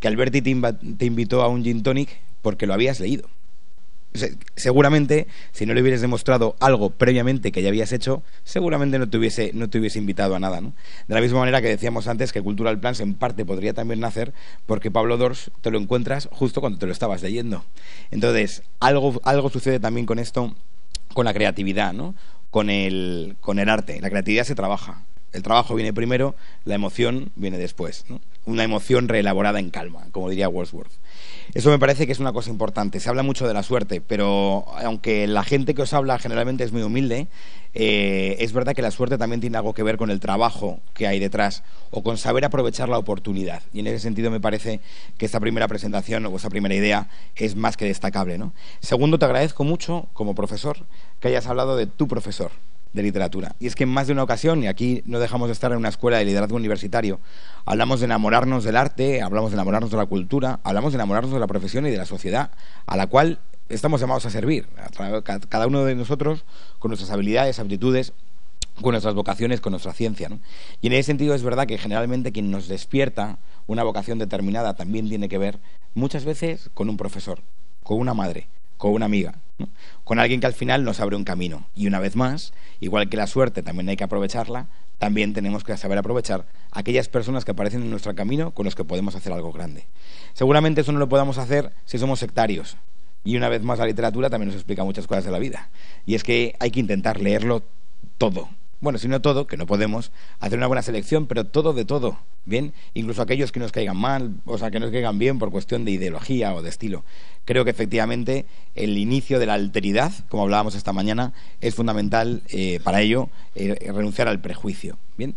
que Alberti te invitó a un gin tonic porque lo habías leído seguramente si no le hubieras demostrado algo previamente que ya habías hecho, seguramente no te hubiese, no te invitado a nada. ¿no? De la misma manera que decíamos antes que Cultural Plans en parte podría también nacer porque Pablo Dors te lo encuentras justo cuando te lo estabas leyendo. Entonces, algo, algo sucede también con esto, con la creatividad, ¿no? con, el, con el arte. La creatividad se trabaja. El trabajo viene primero, la emoción viene después. Una emoción reelaborada en calma, como diría Wordsworth. Eso me parece que es una cosa importante. Se habla mucho de la suerte, pero aunque la gente que os habla generalmente es muy humilde, eh, es verdad que la suerte también tiene algo que ver con el trabajo que hay detrás o con saber aprovechar la oportunidad. Y en ese sentido me parece que esta primera presentación o esta primera idea es más que destacable. ¿no? Segundo, te agradezco mucho como profesor que hayas hablado de tu profesor de literatura. Y es que en más de una ocasión, y aquí no dejamos de estar en una escuela de liderazgo universitario, hablamos de enamorarnos del arte, hablamos de enamorarnos de la cultura, hablamos de enamorarnos de la profesión y de la sociedad a la cual estamos llamados a servir, cada uno de nosotros con nuestras habilidades, aptitudes, con nuestras vocaciones, con nuestra ciencia. Y en ese sentido es verdad que generalmente quien nos despierta una vocación determinada también tiene que ver muchas veces con un profesor, con una madre, con una amiga, con alguien que al final nos abre un camino. Y una vez más, igual que la suerte también hay que aprovecharla, también tenemos que saber aprovechar aquellas personas que aparecen en nuestro camino con los que podemos hacer algo grande. Seguramente eso no lo podamos hacer si somos sectarios. Y una vez más la literatura también nos explica muchas cosas de la vida. Y es que hay que intentar leerlo todo, bueno, si no todo, que no podemos, hacer una buena selección, pero todo de todo, ¿bien? Incluso aquellos que nos caigan mal, o sea, que nos caigan bien por cuestión de ideología o de estilo. Creo que efectivamente el inicio de la alteridad, como hablábamos esta mañana, es fundamental eh, para ello eh, renunciar al prejuicio, ¿bien?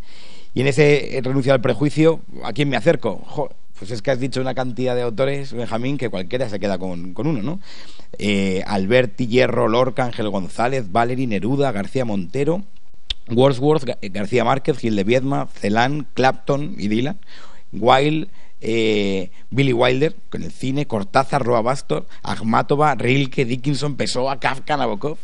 Y en ese renunciar al prejuicio, ¿a quién me acerco? pues es que has dicho una cantidad de autores, Benjamín, que cualquiera se queda con, uno, ¿no? Eh, Alberti, Hierro, Lorca, Ángel González, Valery, Neruda, García Montero, Wordsworth, García Márquez, Gil de Viedma, Celan, Clapton y Dylan, Wilde, eh, Billy Wilder con el cine, Cortázar, Roa Bastor, Akhmatova, Rilke, Dickinson, Pessoa, Kafka, Nabokov.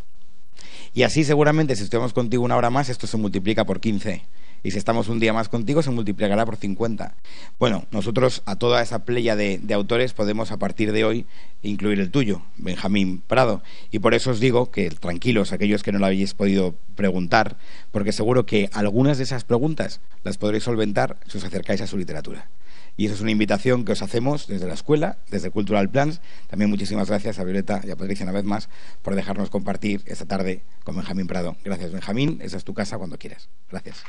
Y así seguramente si estemos contigo una hora más, esto se multiplica por 15 y si estamos un día más contigo se multiplicará por 50. Bueno, nosotros a toda esa playa de, autores podemos a partir de hoy incluir el tuyo, Benjamín Prado. Y por eso os digo que tranquilos aquellos que no lo habéis podido preguntar, porque seguro que algunas de esas preguntas las podréis solventar si os acercáis a su literatura. Y eso es una invitación que os hacemos desde la escuela, desde Cultural Plans. También muchísimas gracias a Violeta y a Patricia una vez más por dejarnos compartir esta tarde con Benjamín Prado. Gracias, Benjamín. Esa es tu casa cuando quieras. Gracias.